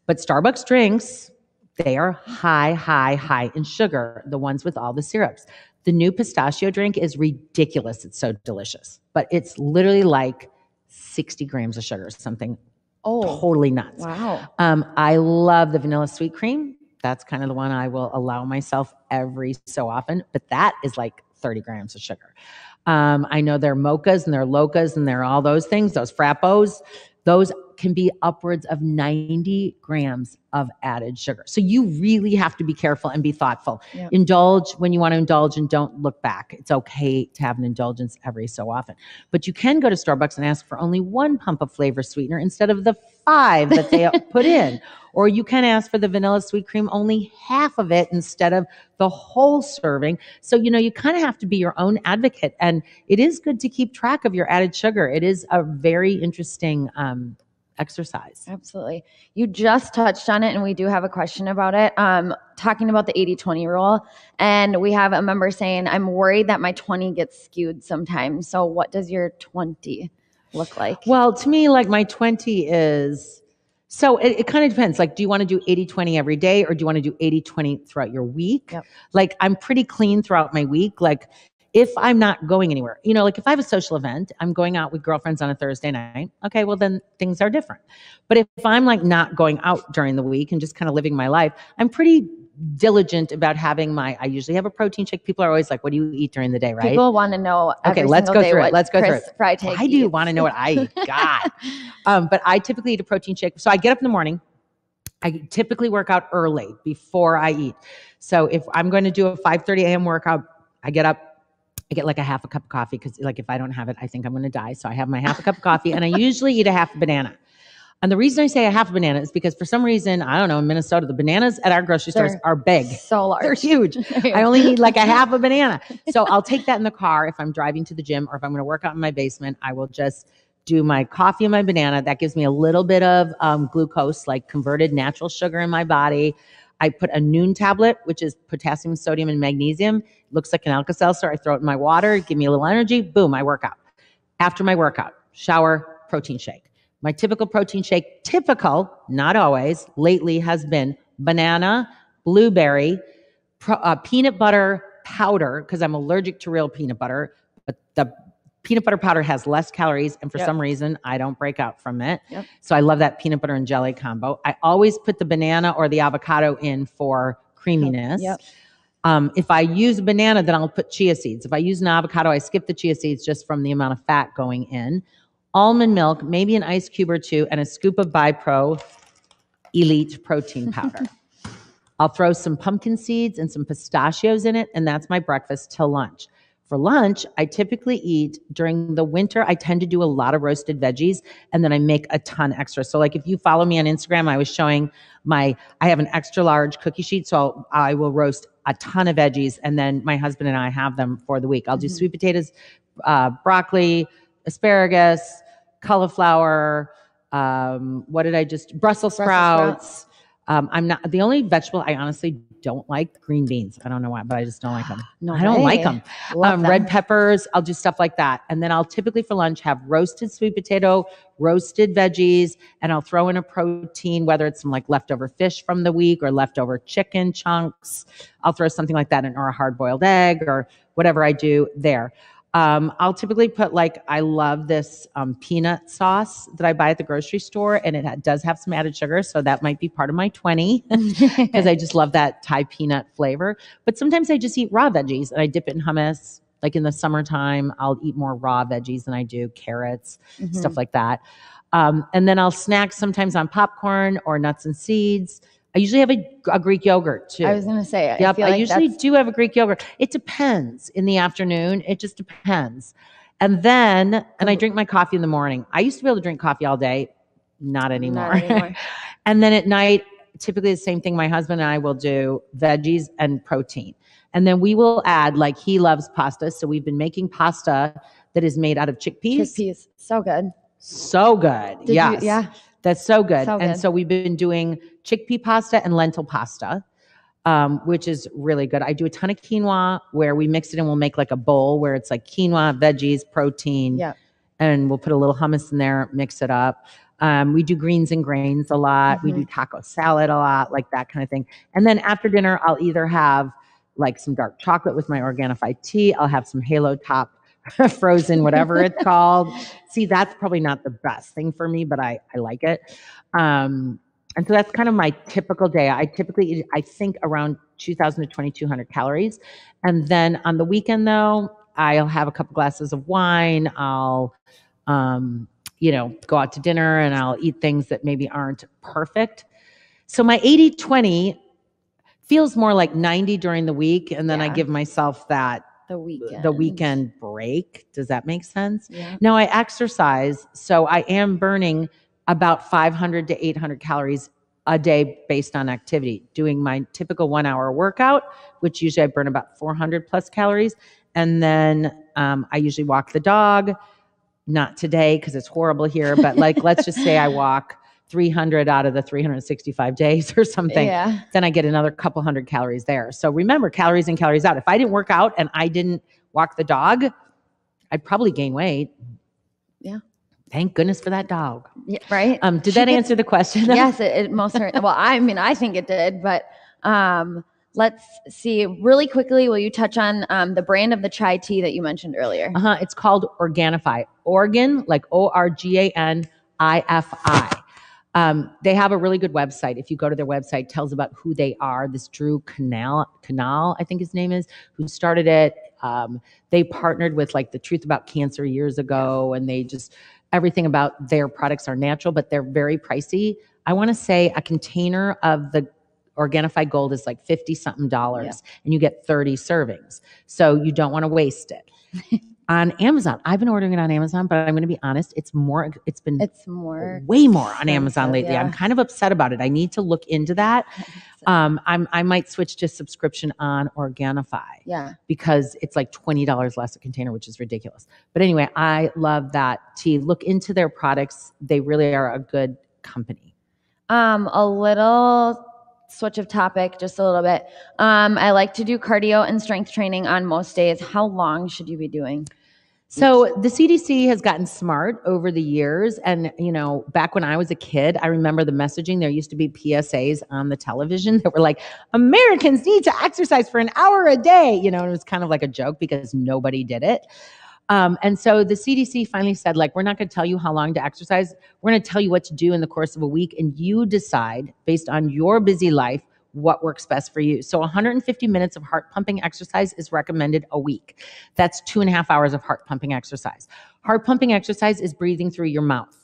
But Starbucks drinks, they are high, high, high in sugar, the ones with all the syrups. The new pistachio drink is ridiculous. It's so delicious, but it's literally like 60 grams of sugar, something Oh, totally nuts. wow. Um, I love the vanilla sweet cream. That's kind of the one I will allow myself every so often, but that is like 30 grams of sugar. Um, I know there are mochas and there are locas and there are all those things, those frappos. Those can be upwards of 90 grams of added sugar. So you really have to be careful and be thoughtful. Yep. Indulge when you want to indulge and don't look back. It's okay to have an indulgence every so often. But you can go to Starbucks and ask for only one pump of flavor sweetener instead of the five that they put in. Or you can ask for the vanilla sweet cream, only half of it instead of the whole serving. So, you know, you kind of have to be your own advocate. And it is good to keep track of your added sugar. It is a very interesting um, exercise. Absolutely. You just touched on it, and we do have a question about it. Um, talking about the 80 20 rule. And we have a member saying, I'm worried that my 20 gets skewed sometimes. So, what does your 20 look like? Well, to me, like my 20 is so it, it kind of depends. Like, do you want to do 80 20 every day or do you want to do 80 20 throughout your week? Yep. Like, I'm pretty clean throughout my week. Like, if I'm not going anywhere, you know, like if I have a social event, I'm going out with girlfriends on a Thursday night. Okay, well, then things are different. But if I'm like not going out during the week and just kind of living my life, I'm pretty diligent about having my, I usually have a protein shake. People are always like, what do you eat during the day, right? People want to know. Okay, let's go through it. Let's go through Chris Freytag Well, I do want to know what I eat. God. um, but I typically eat a protein shake. So I get up in the morning. I typically work out early before I eat. So if I'm going to do a 5:30 a.m. workout, I get up. I get like a half a cup of coffee because, like, if I don't have it, I think I'm going to die. So I have my half a cup of coffee, and I usually eat a half a banana. And the reason I say a half a banana is because for some reason, I don't know, in Minnesota, the bananas at our grocery stores They're are big. So large. They're huge. I only need like a half a banana. So I'll take that in the car if I'm driving to the gym or if I'm going to work out in my basement. I will just do my coffee and my banana. That gives me a little bit of um, glucose, like converted natural sugar in my body. I put a Nuun tablet, which is potassium, sodium, and magnesium. looks like an Alka Seltzer. I throw it in my water, give me a little energy. Boom, I work out. After my workout, shower, protein shake. My typical protein shake, typical, not always, lately has been banana, blueberry, pro, uh, peanut butter powder, because I'm allergic to real peanut butter, but the peanut butter powder has less calories. And for Yep. some reason, I don't break out from it. Yep. So I love that peanut butter and jelly combo. I always put the banana or the avocado in for creaminess. Yep. Um, if I use a banana, then I'll put chia seeds. If I use an avocado, I skip the chia seeds just from the amount of fat going in. Almond milk, maybe an ice cube or two, and a scoop of BiPro Elite protein powder. I'll throw some pumpkin seeds and some pistachios in it, and that's my breakfast till lunch. For lunch, I typically eat during the winter. I tend to do a lot of roasted veggies and then I make a ton extra. So, like if you follow me on Instagram, I was showing my, I have an extra large cookie sheet. So, I'll, I will roast a ton of veggies and then my husband and I have them for the week. I'll do Mhm. sweet potatoes, uh, broccoli, asparagus, cauliflower. Um, what did I just, Brussels Brussels sprouts. Um, I'm not the only vegetable I honestly don't like green beans. I don't know why, but I just don't like them. No I don't like them. Um, them. red peppers, I'll do stuff like that. And then I'll typically for lunch have roasted sweet potato, roasted veggies, and I'll throw in a protein, whether it's some like leftover fish from the week or leftover chicken chunks. I'll throw something like that in or a hard boiled egg or whatever I do there. Um, I'll typically put like I love this um, peanut sauce that I buy at the grocery store, and it ha- does have some added sugar, so that might be part of my twenty because I just love that Thai peanut flavor. But sometimes I just eat raw veggies and I dip it in hummus. Like in the summertime, I'll eat more raw veggies than I do carrots, Mhm. stuff like that. Um, and then I'll snack sometimes on popcorn or nuts and seeds. I usually have a, a Greek yogurt too. I was gonna say. I Yep, I, like usually that's- do have a Greek yogurt. It depends in the afternoon. It just depends. And then, and I drink my coffee in the morning. I used to be able to drink coffee all day, not anymore. Not anymore. and then at night, typically the same thing. My husband and I will do veggies and protein. And then we will add, like he loves pasta. So we've been making pasta that is made out of chickpeas. Chickpeas, so good. So good. Did you- yeah. That's so good. So And so we've been doing chickpea pasta and lentil pasta, um, which is really good. I do a ton of quinoa where we mix it and we'll make like a bowl where it's like quinoa, veggies, protein, Yep. and we'll put a little hummus in there, mix it up. Um, we do greens and grains a lot. We Mm-hmm. do taco salad a lot, like that kind of thing. And then after dinner, I'll either have like some dark chocolate with my Organifi tea. I'll have some Halo Top frozen, whatever it's called. See, that's probably not the best thing for me, but I, I like it. Um, and so that's kind of my typical day. I typically eat, I think, around 2,000 to 2,200 calories. And then on the weekend, though, I'll have a couple glasses of wine. I'll, um, you know, go out to dinner and I'll eat things that maybe aren't perfect. So my 80 20 feels more like 90 during the week. And then I give myself that The weekend. the weekend break. Does that make sense? Yeah. Now I exercise, so I am burning about 500 to 800 calories a day based on activity. Doing my typical one hour workout, which usually I burn about 400 plus calories. And then um, I usually walk the dog. Not today because it's horrible here, but like let's just say I walk 300 out of the 365 days or something Yeah. then I get another couple hundred calories there. So remember, calories in, calories out. If I didn't work out and I didn't walk the dog, I'd probably gain weight. Yeah. Thank goodness for that dog. Yeah, right. Um, did She that gets- answer the question? yes, it, it most certainly. Well, I mean, I think it did, but um, let's see. Really quickly, will you touch on um, the brand of the chai tea that you mentioned earlier? Uh-huh. It's called Organifi. Organ, like O R G A N I F I. Um, they have a really good website. If you go to their website, it tells about who they are. This Drew Canal, Canal, I think his name is, who started it. Um, they partnered with like the Truth About Cancer years ago, and they just everything about their products are natural, but they're very pricey. I want to say a container of the Organifi Gold is like 50 something dollars and you get 30 servings. So you don't want to waste it. On Amazon, I've been ordering it on Amazon, but I'm going to be honest, it's more, it's been It's more. way more on Amazon lately. I'm kind of upset about it. I need to look into that. Um, I'm, I might switch to subscription on Organifi Yeah. because it's like $20 less a container, which is ridiculous. But anyway, I love that tea. Look into their products. They really are a good company. Um, a little switch of topic, just a little bit. Um, I like to do cardio and strength training on most days. How long should you be doing? So the CDC has gotten smart over the years. And, you know, back when I was a kid, I remember the messaging. There used to be PSAs on the television that were like, Americans need to exercise for an hour a day. You know, and it was kind of like a joke because nobody did it. Um, and so the CDC finally said, like, we're not going to tell you how long to exercise. We're going to tell you what to do in the course of a week. And you decide based on your busy life what works best for you. So 150 minutes of heart pumping exercise is recommended a week. That's two and a half hours of heart pumping exercise. Heart pumping exercise is breathing through your mouth.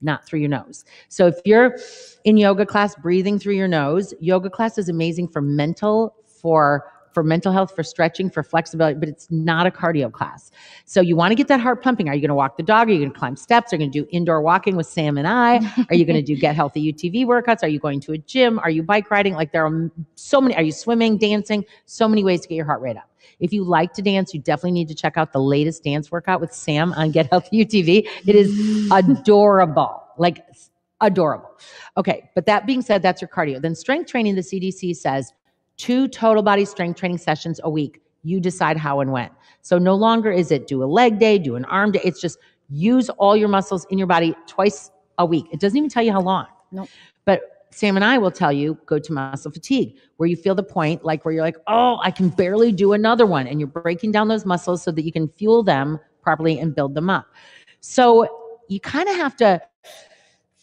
Not through your nose. So if you're in yoga class breathing through your nose, yoga class is amazing for mental, for for mental health, for stretching, for flexibility, but it's not a cardio class. So you want to get that heart pumping. Are you going to walk the dog? Are you going to climb steps? Are you going to do indoor walking with Sam and I? Are you going to do get healthy UTV workouts? Are you going to a gym? Are you bike riding? Like there are so many. Are you swimming, dancing? So many ways to get your heart rate up. If you like to dance, you definitely need to check out the latest dance workout with Sam on Get Healthy UTV. It is adorable. Like adorable. Okay, but that being said, that's your cardio. Then strength training, the CDC says two total body strength training sessions a week. You decide how and when. So no longer is it do a leg day, do an arm day. It's just use all your muscles in your body twice a week. It doesn't even tell you how long. Nope. But Sam and I will tell you go to muscle fatigue, where you feel the point, like where you're like, oh, I can barely do another one. And you're breaking down those muscles so that you can fuel them properly and build them up. So you kind of have to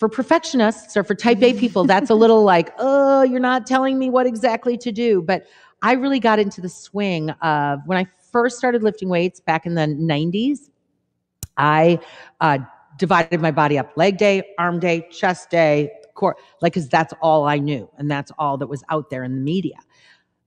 for perfectionists or for type A people, that's a little like, oh, you're not telling me what exactly to do. But I really got into the swing of when I first started lifting weights back in the 90s. I uh, divided my body up leg day, arm day, chest day, core, like, because that's all I knew. And that's all that was out there in the media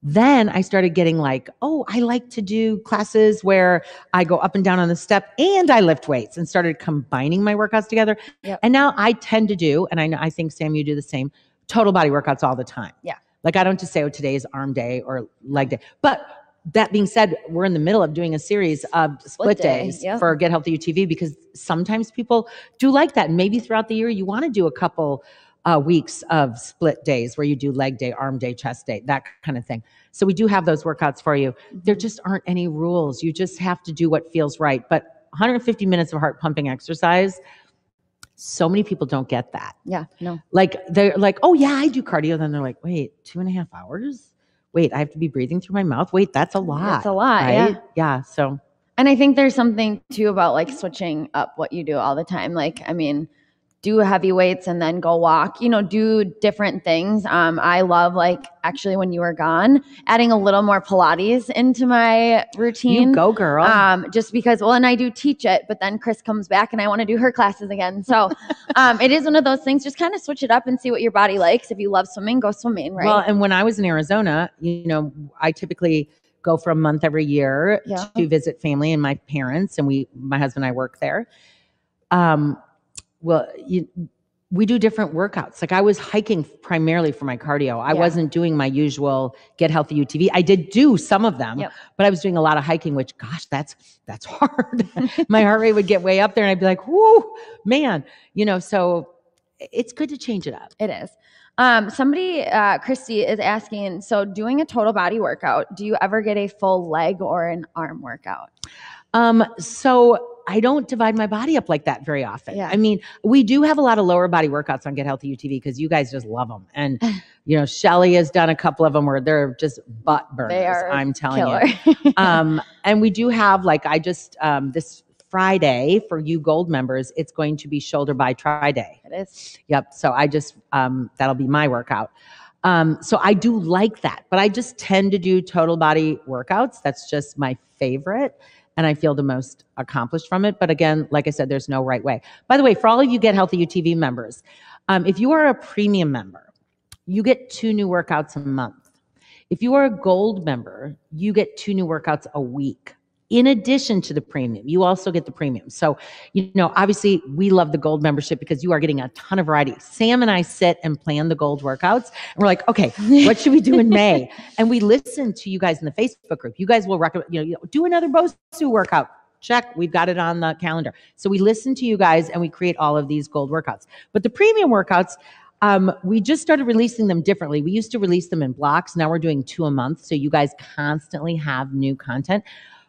then I started getting like, oh, I like to do classes where I go up and down on the step and I lift weights and started combining my workouts together. Yep. And now I tend to do, and I know I think Sam, you do the same, total body workouts all the time. Yeah. Like I don't just say, oh, today is arm day or leg day. But that being said, we're in the middle of doing a series of split, day, days yep. for Get Healthy UTV because sometimes people do like that. And maybe throughout the year you want to do a couple uh, weeks of split days where you do leg day, arm day, chest day, that kind of thing. So we do have those workouts for you. There just aren't any rules. You just have to do what feels right. But 150 minutes of heart pumping exercise, so many people don't get that. Yeah, no. Like they're like, oh yeah, I do cardio. Then they're like, wait, two and a half hours? Wait, I have to be breathing through my mouth. Wait, that's a lot. That's a lot, yeah. Yeah. So And I think there's something too about like switching up what you do all the time. Like, I mean, do heavy weights and then go walk, you know, do different things. Um, I love like actually when you were gone, adding a little more Pilates into my routine. you go, girl. Um, just because, well, and I do teach it, but then Chris comes back and I want to do her classes again. So um, it is one of those things, just kind of switch it up and see what your body likes. If you love swimming, go swimming, right? Well, and when I was in Arizona, you know, I typically go for a month every year Yeah. to visit family and my parents, and we, my husband and I work there. Um, well, you, we do different workouts. Like I was hiking primarily for my cardio. I Yeah. wasn't doing my usual get healthy UTV. I did do some of them, Yep. but I was doing a lot of hiking, which gosh, that's that's hard. my heart rate would get way up there and I'd be like, whoo, man. You know, so it's good to change it up. It is. Um, somebody, uh, Christy is asking, so doing a total body workout, do you ever get a full leg or an arm workout? Um, so I don't divide my body up like that very often. Yeah. I mean, we do have a lot of lower body workouts on Get Healthy UTV because you guys just love them. And, you know, Shelly has done a couple of them where they're just butt burners. They are I'm telling Killer. you. Um, and we do have, like, I just, um, this Friday for you gold members, it's going to be shoulder by try day. it is. Yep. So I just, um, that'll be my workout. Um, so I do like that, but I just tend to do total body workouts. That's just my favorite. And I feel the most accomplished from it. But again, like I said, there's no right way. By the way, for all of you Get Healthy UTV members, um, if you are a premium member, you get two new workouts a month. If you are a gold member, you get two new workouts a week. In addition to the premium, you also get the premium. So, you know, obviously we love the gold membership because you are getting a ton of variety. Sam and I sit and plan the gold workouts and we're like, okay, what should we do in May? And we listen to you guys in the Facebook group. You guys will recommend, you know, do another Bosu workout. Check, we've got it on the calendar. So we listen to you guys and we create all of these gold workouts. But the premium workouts, um, we just started releasing them differently. We used to release them in blocks. Now we're doing two a month. So you guys constantly have new content.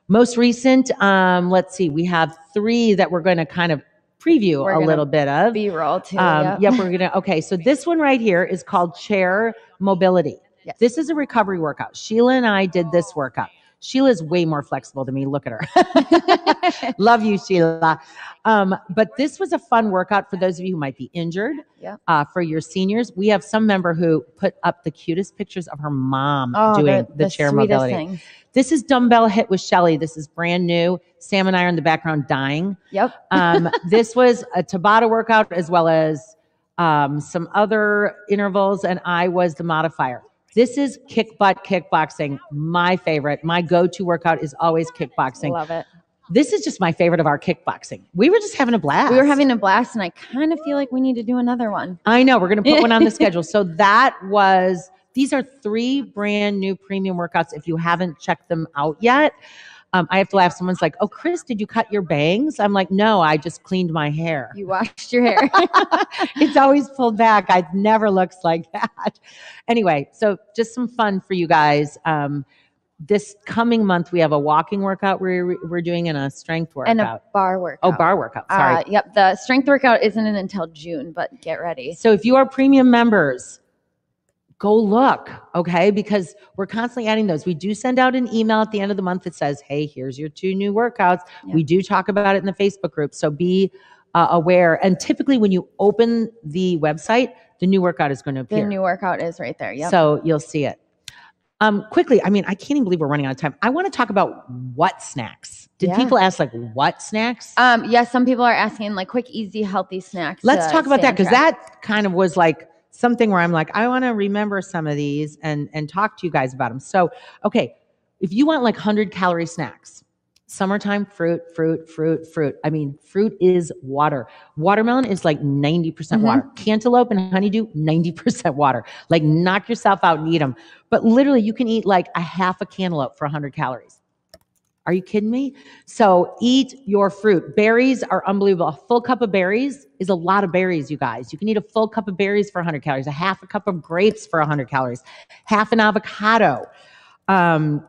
Most recent, um, let's see, we have three that we're going to kind of preview We're a little bit of. B roll too. Um, yep. Yep, we're gonna. Okay, so this one right here is called chair mobility. Yes. This is a recovery workout. Sheila and I did this workout. Sheila's way more flexible than me. Look at her. Love you, Sheila. Um, but this was a fun workout for those of you who might be injured. Yep. Uh, for your seniors, we have some member who put up the cutest pictures of her mom Oh, doing the, chair sweetest mobility. thing. This is dumbbell HIIT with Shelly. This is brand new. Sam and I are in the background dying. Yep. Um, this was a Tabata workout as well as um, some other intervals, and I was the modifier. This is kick butt kickboxing, my favorite. My go to workout is always kickboxing. Love it. This is just my favorite of our kickboxing. We were just having a blast. We were having a blast, and I kind of feel like we need to do another one. I know we're going to put one on the schedule. So that was these are three brand new premium workouts. If you haven't checked them out yet, um, I have to laugh. Someone's like, "Oh, Chris, did you cut your bangs?" I'm like, "No, I just cleaned my hair. You washed your hair. it's always pulled back. I never looks like that." Anyway, so just some fun for you guys. Um, this coming month, we have a walking workout we're we're doing and a strength workout. and a bar workout. oh, bar workout. Sorry. Uh, yep. The strength workout isn't until June, but get ready. So if you are premium members, go look, okay? Because we're constantly adding those. We do send out an email at the end of the month that says, hey, here's your two new workouts. Yeah. We do talk about it in the Facebook group. So be uh, aware. And typically, when you open the website, the new workout is going to appear. The new workout is right there. Yep. So you'll see it. Um, quickly, I mean, I can't even believe we're running out of time. I want to talk about what snacks. Did Yeah. people ask like what snacks? um, yes, some people are asking like quick, easy, healthy snacks. Let's talk about that because that kind of was like something where I'm like, I want to remember some of these and and talk to you guys about them. So, okay, if you want like 100 calorie snacks, summertime fruit, fruit, fruit, fruit. I mean, fruit is water. Watermelon is like 90% Mhm. water. Cantaloupe and honeydew, 90% water. Like knock yourself out and eat them. But literally, you can eat like a half a cantaloupe for 100 calories. Are you kidding me? So eat your fruit. Berries are unbelievable. A full cup of berries is a lot of berries, you guys. You can eat a full cup of berries for 100 calories, a half a cup of grapes for 100 calories, half an avocado, um,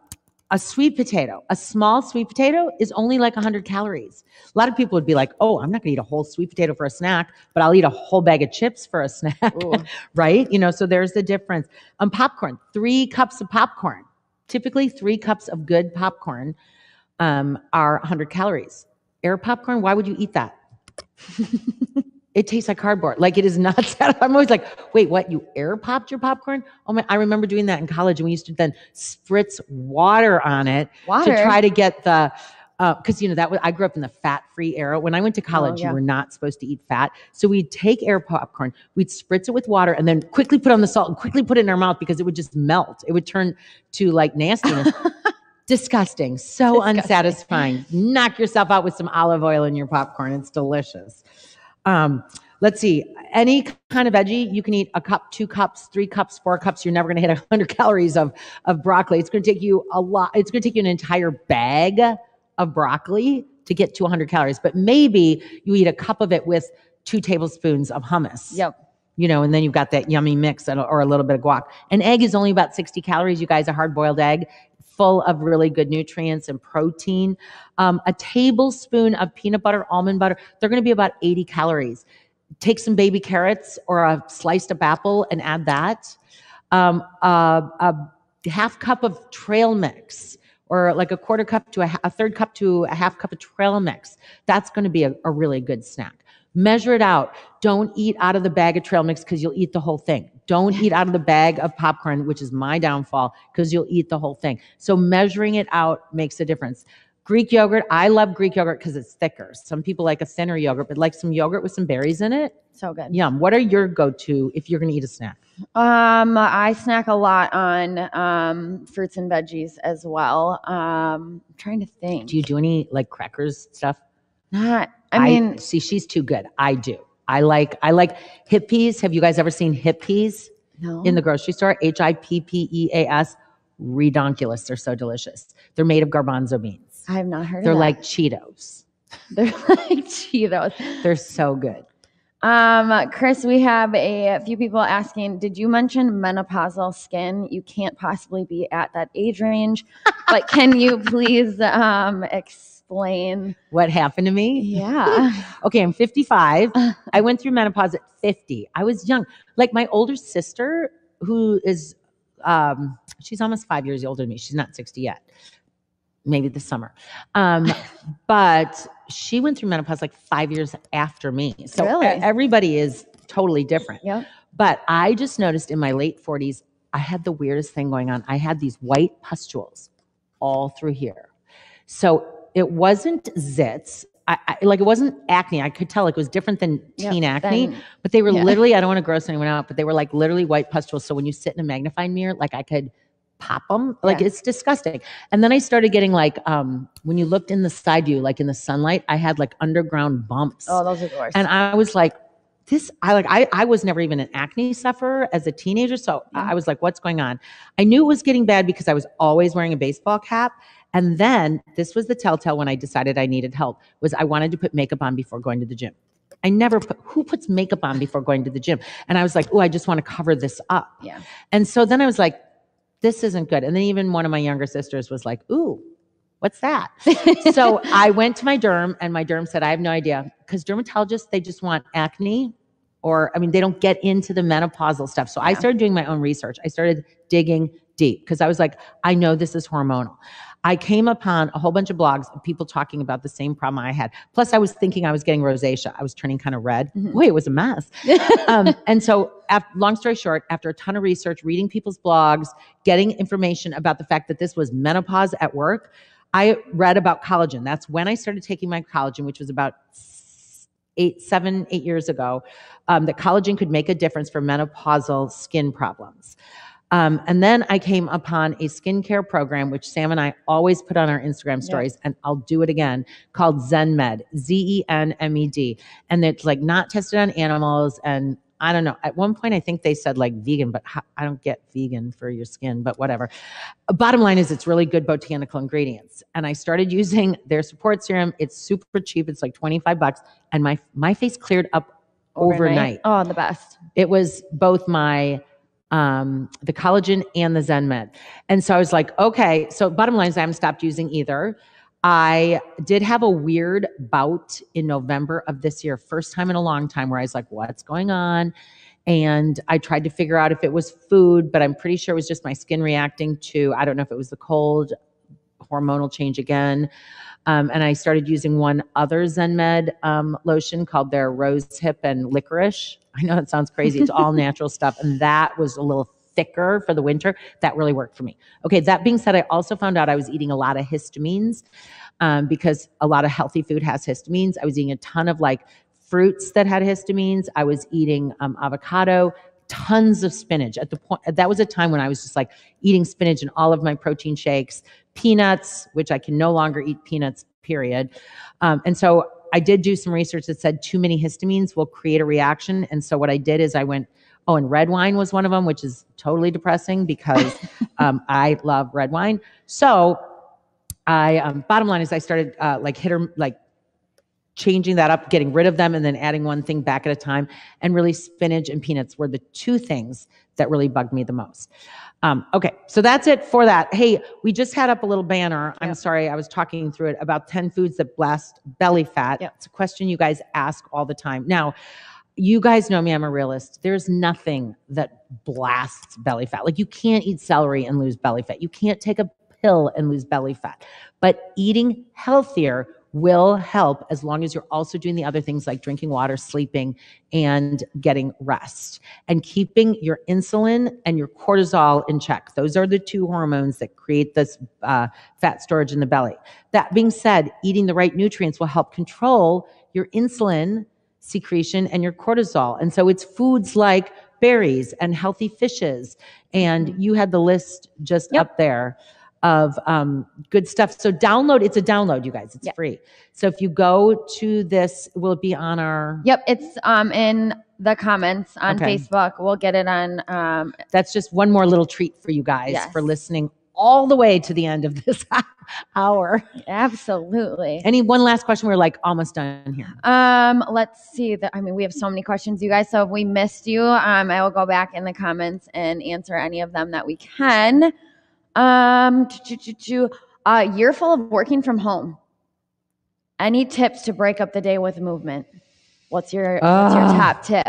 a sweet potato. A small sweet potato is only like 100 calories. A lot of people would be like, oh, I'm not going to eat a whole sweet potato for a snack, but I'll eat a whole bag of chips for a snack right? You know, so there's the difference. Um, popcorn, three cups of popcorn. Typically, three cups of good popcorn um, are 100 calories. Air popcorn, why would you eat that? it tastes like cardboard. Like it is not set. I'm always like, wait, what? You air popped your popcorn? Oh my! I remember doing that in college, and we used to then spritz water on it Water. to try to get the because you know that was I grew up in the fat-free era. When I went to college, Oh, yeah. you were not supposed to eat fat, so we'd take air popcorn, we'd spritz it with water, and then quickly put on the salt and quickly put it in our mouth because it would just melt. It would turn to like nastiness. Disgusting, so Disgusting. unsatisfying. Knock yourself out with some olive oil in your popcorn. It's delicious. Um, let's see. Any kind of veggie, you can eat a cup, two cups, three cups, four cups. You're never going to hit 100 calories of, of broccoli. It's going to take you a lot. It's going to take you an entire bag of broccoli to get to 100 calories. But maybe you eat a cup of it with two tablespoons of hummus. Yep. You know, and then you've got that yummy mix or a little bit of guac. An egg is only about 60 calories. You guys, a hard boiled egg full of really good nutrients and protein. Um, a tablespoon of peanut butter, almond butter, they're going to be about 80 calories. Take some baby carrots or a sliced up apple and add that. Um, a, a half cup of trail mix or like a quarter cup to a, a third cup to a half cup of trail mix. That's going to be a, a really good snack. Measure it out. Don't eat out of the bag of trail mix because you'll eat the whole thing. Don't eat out of the bag of popcorn, which is my downfall, because you'll eat the whole thing. So measuring it out makes a difference. Greek yogurt, I love Greek yogurt because it's thicker. Some people like a thinner yogurt, but like some yogurt with some berries in it. So good. Yum. What are your go-to if you're going to eat a snack? Um, I snack a lot on um, fruits and veggies as well. Um, I'm trying to think. Do you do any like crackers stuff? Not. I mean, see, she's too good. I do. I like I like Hippeas. Have you guys ever seen Hippeas no. in the grocery store? H I P P E A S. Redonkulous. They're so delicious. They're made of garbanzo beans. I have not heard. Of. They're like Cheetos. they're like Cheetos. They're so good. Um, Chris, we have a few people asking, did you mention menopausal skin? You can't possibly be at that age range, but can you please um, explain? What happened to me? Yeah. Okay, I'm 55. I went through menopause at 50. I was young. Like my older sister, who is, um, she's almost five years older than me. She's not 60 yet. Maybe this summer. Um, but she went through menopause like five years after me. So Really? everybody is totally different. Yeah. But I just noticed in my late 40s, I had the weirdest thing going on. I had these white pustules all through here. So it wasn't zits. I, I, like it wasn't acne. I could tell like it was different than teen acne, then- but they were yeah. literally, I don't want to gross anyone out, but they were like literally white pustules. So when you sit in a magnifying mirror, like I could pop them. Like Yeah. it's disgusting. And then I started getting like, um, when you looked in the side view, like in the sunlight, I had like underground bumps. Oh, those are the worst. And I was like, this, I like, I, I was never even an acne sufferer as a teenager. So I was like, what's going on? I knew it was getting bad because I was always wearing a baseball cap. And then this was the telltale when I decided I needed help was I wanted to put makeup on before going to the gym. I never put, who puts makeup on before going to the gym? And I was like, oh, I just want to cover this up. yeah. And so then I was like, this isn't good. And then even one of my younger sisters was like, ooh, what's that? so I went to my derm and my derm said, I have no idea. Because dermatologists, they just want acne or, I mean, they don't get into the menopausal stuff. So I started doing my own research. I started digging deep because I was like, I know this is hormonal. I came upon a whole bunch of blogs of people talking about the same problem I had. Plus, I was thinking I was getting rosacea. I was turning kind of red. Mhm. Boy, it was a mess. um, and so, af- long story short, after a ton of research, reading people's blogs, getting information about the fact that this was menopause at work, I read about collagen. That's when I started taking my collagen, which was about eight, seven, eight years ago. Um, that collagen could make a difference for menopausal skin problems. Um, and then I came upon a skincare program, which Sam and I always put on our Instagram stories, and I'll do it again, called ZenMed, Z E N M E D. And it's like not tested on animals. And I don't know. At one point, I think they said like vegan, but I don't get vegan for your skin, but whatever. Bottom line is, it's really good botanical ingredients. And I started using their support serum. It's super cheap. It's like 25 bucks. And my, my face cleared up overnight. Oh, the best. It was both my um the collagen and the ZenMed. And so i was like okay so bottom line is i haven't stopped using either. I did have a weird bout in november of this year first time in a long time where i was like what's going on? And i tried to figure out if it was food but i'm pretty sure it was just my skin reacting to i don't know if it was the cold hormonal change again um, and I started using one other ZenMed um, lotion called their Rose Hip and Licorice. I know it sounds crazy. It's all natural stuff. And that was a little thicker for the winter. That really worked for me. Okay, that being said, I also found out I was eating a lot of histamines um, because a lot of healthy food has histamines. I was eating a ton of like fruits that had histamines. I was eating um, avocado, tons of spinach. At the point, that was a time when I was just like eating spinach in all of my protein shakes, peanuts, which I can no longer eat peanuts, period. Um, and so I did do some research that said too many histamines will create a reaction. And so what I did is I went, oh, and red wine was one of them, which is totally depressing because um, I love red wine. So I, um, bottom line is I started uh, like hit or like changing that up, getting rid of them, and then adding one thing back at a time. And really, spinach and peanuts were the two things that really bugged me the most. Um, okay, so that's it for that. Hey, we just had up a little banner. I'm Yep. sorry, I was talking through it about 10 foods that blast belly fat. Yep. It's a question you guys ask all the time. Now, you guys know me, I'm a realist. There's nothing that blasts belly fat. Like you can't eat celery and lose belly fat. You can't take a pill and lose belly fat. But eating healthier will help as long as you're also doing the other things like drinking water, sleeping, and getting rest and keeping your insulin and your cortisol in check. Those are the two hormones that create this uh, fat storage in the belly. That being said, eating the right nutrients will help control your insulin secretion and your cortisol. And so it's foods like berries and healthy fishes. And you had the list just Yep. up there of um, good stuff. So download, it's a download, you guys. It's Yeah. free. So if you go to this, will it be on our, Yep, it's um in the comments on Okay. Facebook. We'll get it on um that's just one more little treat for you guys Yes. for listening all the way to the end of this hour. Absolutely. Any one last question? We're like almost done here. Um, let's see. The, I mean, we have so many questions, you guys. So if we missed you, um, I will go back in the comments and answer any of them that we can. Um, uh, year full of working from home. Any tips to break up the day with movement? What's your What's your Ah. top tip?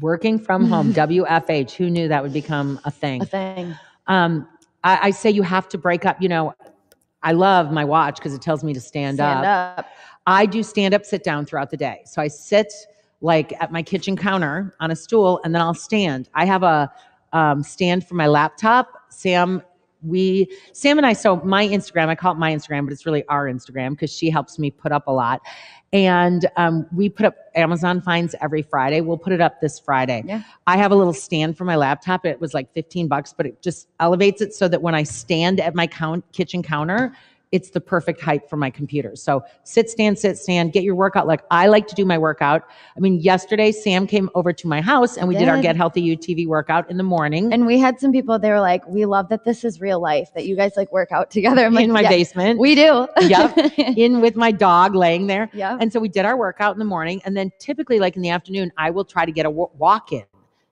Working from home, WFH. Who knew that would become a thing? A thing. Um, I, I say you have to break up. You know, I love my watch because it tells me to stand, Stand up. up. I do stand up, sit down throughout the day. So I sit like at my kitchen counter on a stool, and then I'll stand. I have a um, stand for my laptop. Sam, we Sam and I. So my Instagram, I call it my Instagram, but it's really our Instagram because she helps me put up a lot. And um, we put up Amazon finds every Friday. We'll put it up this Friday. Yeah. I have a little stand for my laptop. It was like 15 bucks, but it just elevates it so that when I stand at my count, kitchen counter, it's the perfect height for my computer. So sit, stand, sit, stand, get your workout. Like I like to do my workout. I mean, yesterday Sam came over to my house and we did our Get Healthy U TV workout in the morning And we had some people. They were like, "We love that this is real life. That you guys like work out together." I'm like, in my "Yeah, basement, We do. Yep. in with my dog laying there. yeah. And so we did our workout in the morning. And then typically, like in the afternoon, I will try to get a walk in.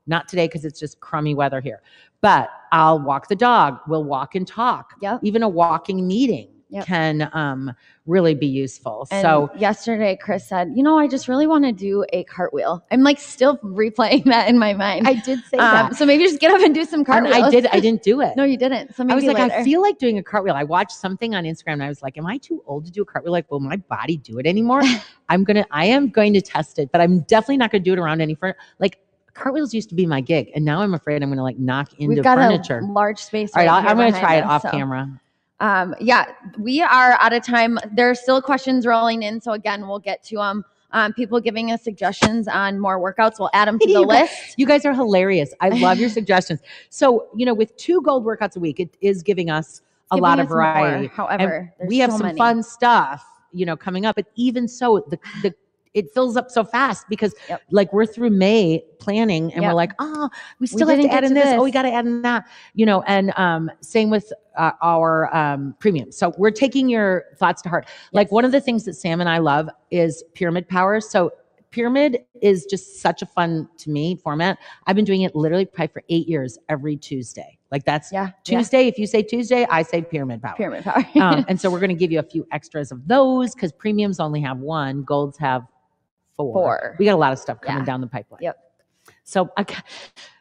Not today because it's just crummy weather here, but I'll walk the dog. We'll walk and talk. Yep. Even a walking meeting Yep. can um, really be useful. And so yesterday, Chris said, "You know, I just really want to do a cartwheel." I'm like still replaying that in my mind. I did say um, that. so maybe just get up and do some And cartwheels. I did. I didn't do it. no, you didn't. So maybe I was like, later. I feel like doing a cartwheel. I watched something on Instagram and I was like, Am I too old to do a cartwheel? Like, will my body do it anymore? I'm gonna, I am going to test it, but I'm definitely not gonna do it around any furniture. Like cartwheels used to be my gig, and now I'm afraid I'm gonna like knock into We've got furniture. a large space. All right, right I'll, here I'm gonna behind try it off so. camera. Um, yeah, we are out of time. There's still questions rolling in, so again, we'll get to them. Um, people giving us suggestions on more workouts. We'll add them to the You guys- list. You guys are hilarious. I love your suggestions. So, you know, with two gold workouts a week, it is giving us a Giving lot of us more. variety. However, we have so some many. fun stuff, you know, coming up. But even so, the the it fills up so fast because Yep. like we're through May planning and we're like, oh, we still have to add in to this. Oh, we got to add in that, you know. And um, same with uh, our um, premium. So we're taking your thoughts to heart. Like one of the things that Sam and I love is pyramid power. So pyramid is just such a fun to me format. I've been doing it literally probably for eight years every Tuesday. Like that's Yeah, yeah. Tuesday. If you say Tuesday, I say pyramid power. Pyramid power. um, and so we're going to give you a few extras of those because premiums only have one, golds have four. Four. We got a lot of stuff coming Yeah. down the pipeline. Yep. So, I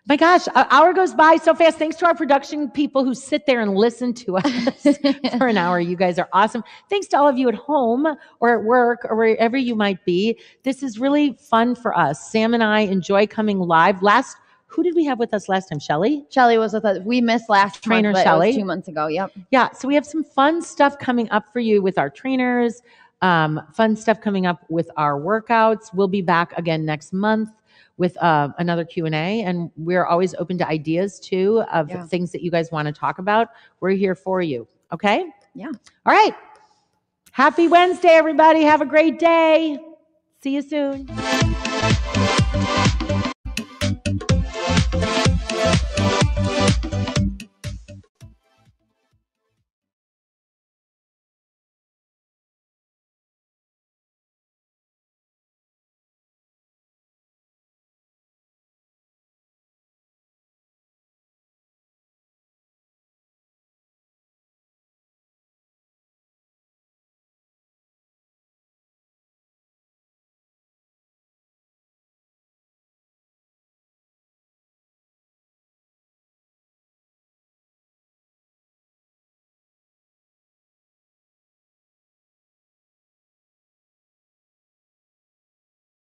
my gosh, an hour goes by so fast. Thanks to our production people who sit there and listen to us for an hour. You guys are awesome. Thanks to all of you at home or at work or wherever you might be. This is really fun for us. Sam and I enjoy coming live. Last, who did we have with us last time? Shelly? Shelly was with us. We missed last Trainer month, but it Shelley. was two months ago. Yep. Yeah, so we have some fun stuff coming up for you with our trainers. Um, fun stuff coming up with our workouts. We'll be back again next month with uh, another Q and A, and we're always open to ideas too of Yeah. things that you guys want to talk about. We're here for you. Okay. Yeah. All right. Happy Wednesday, everybody. Have a great day. See you soon.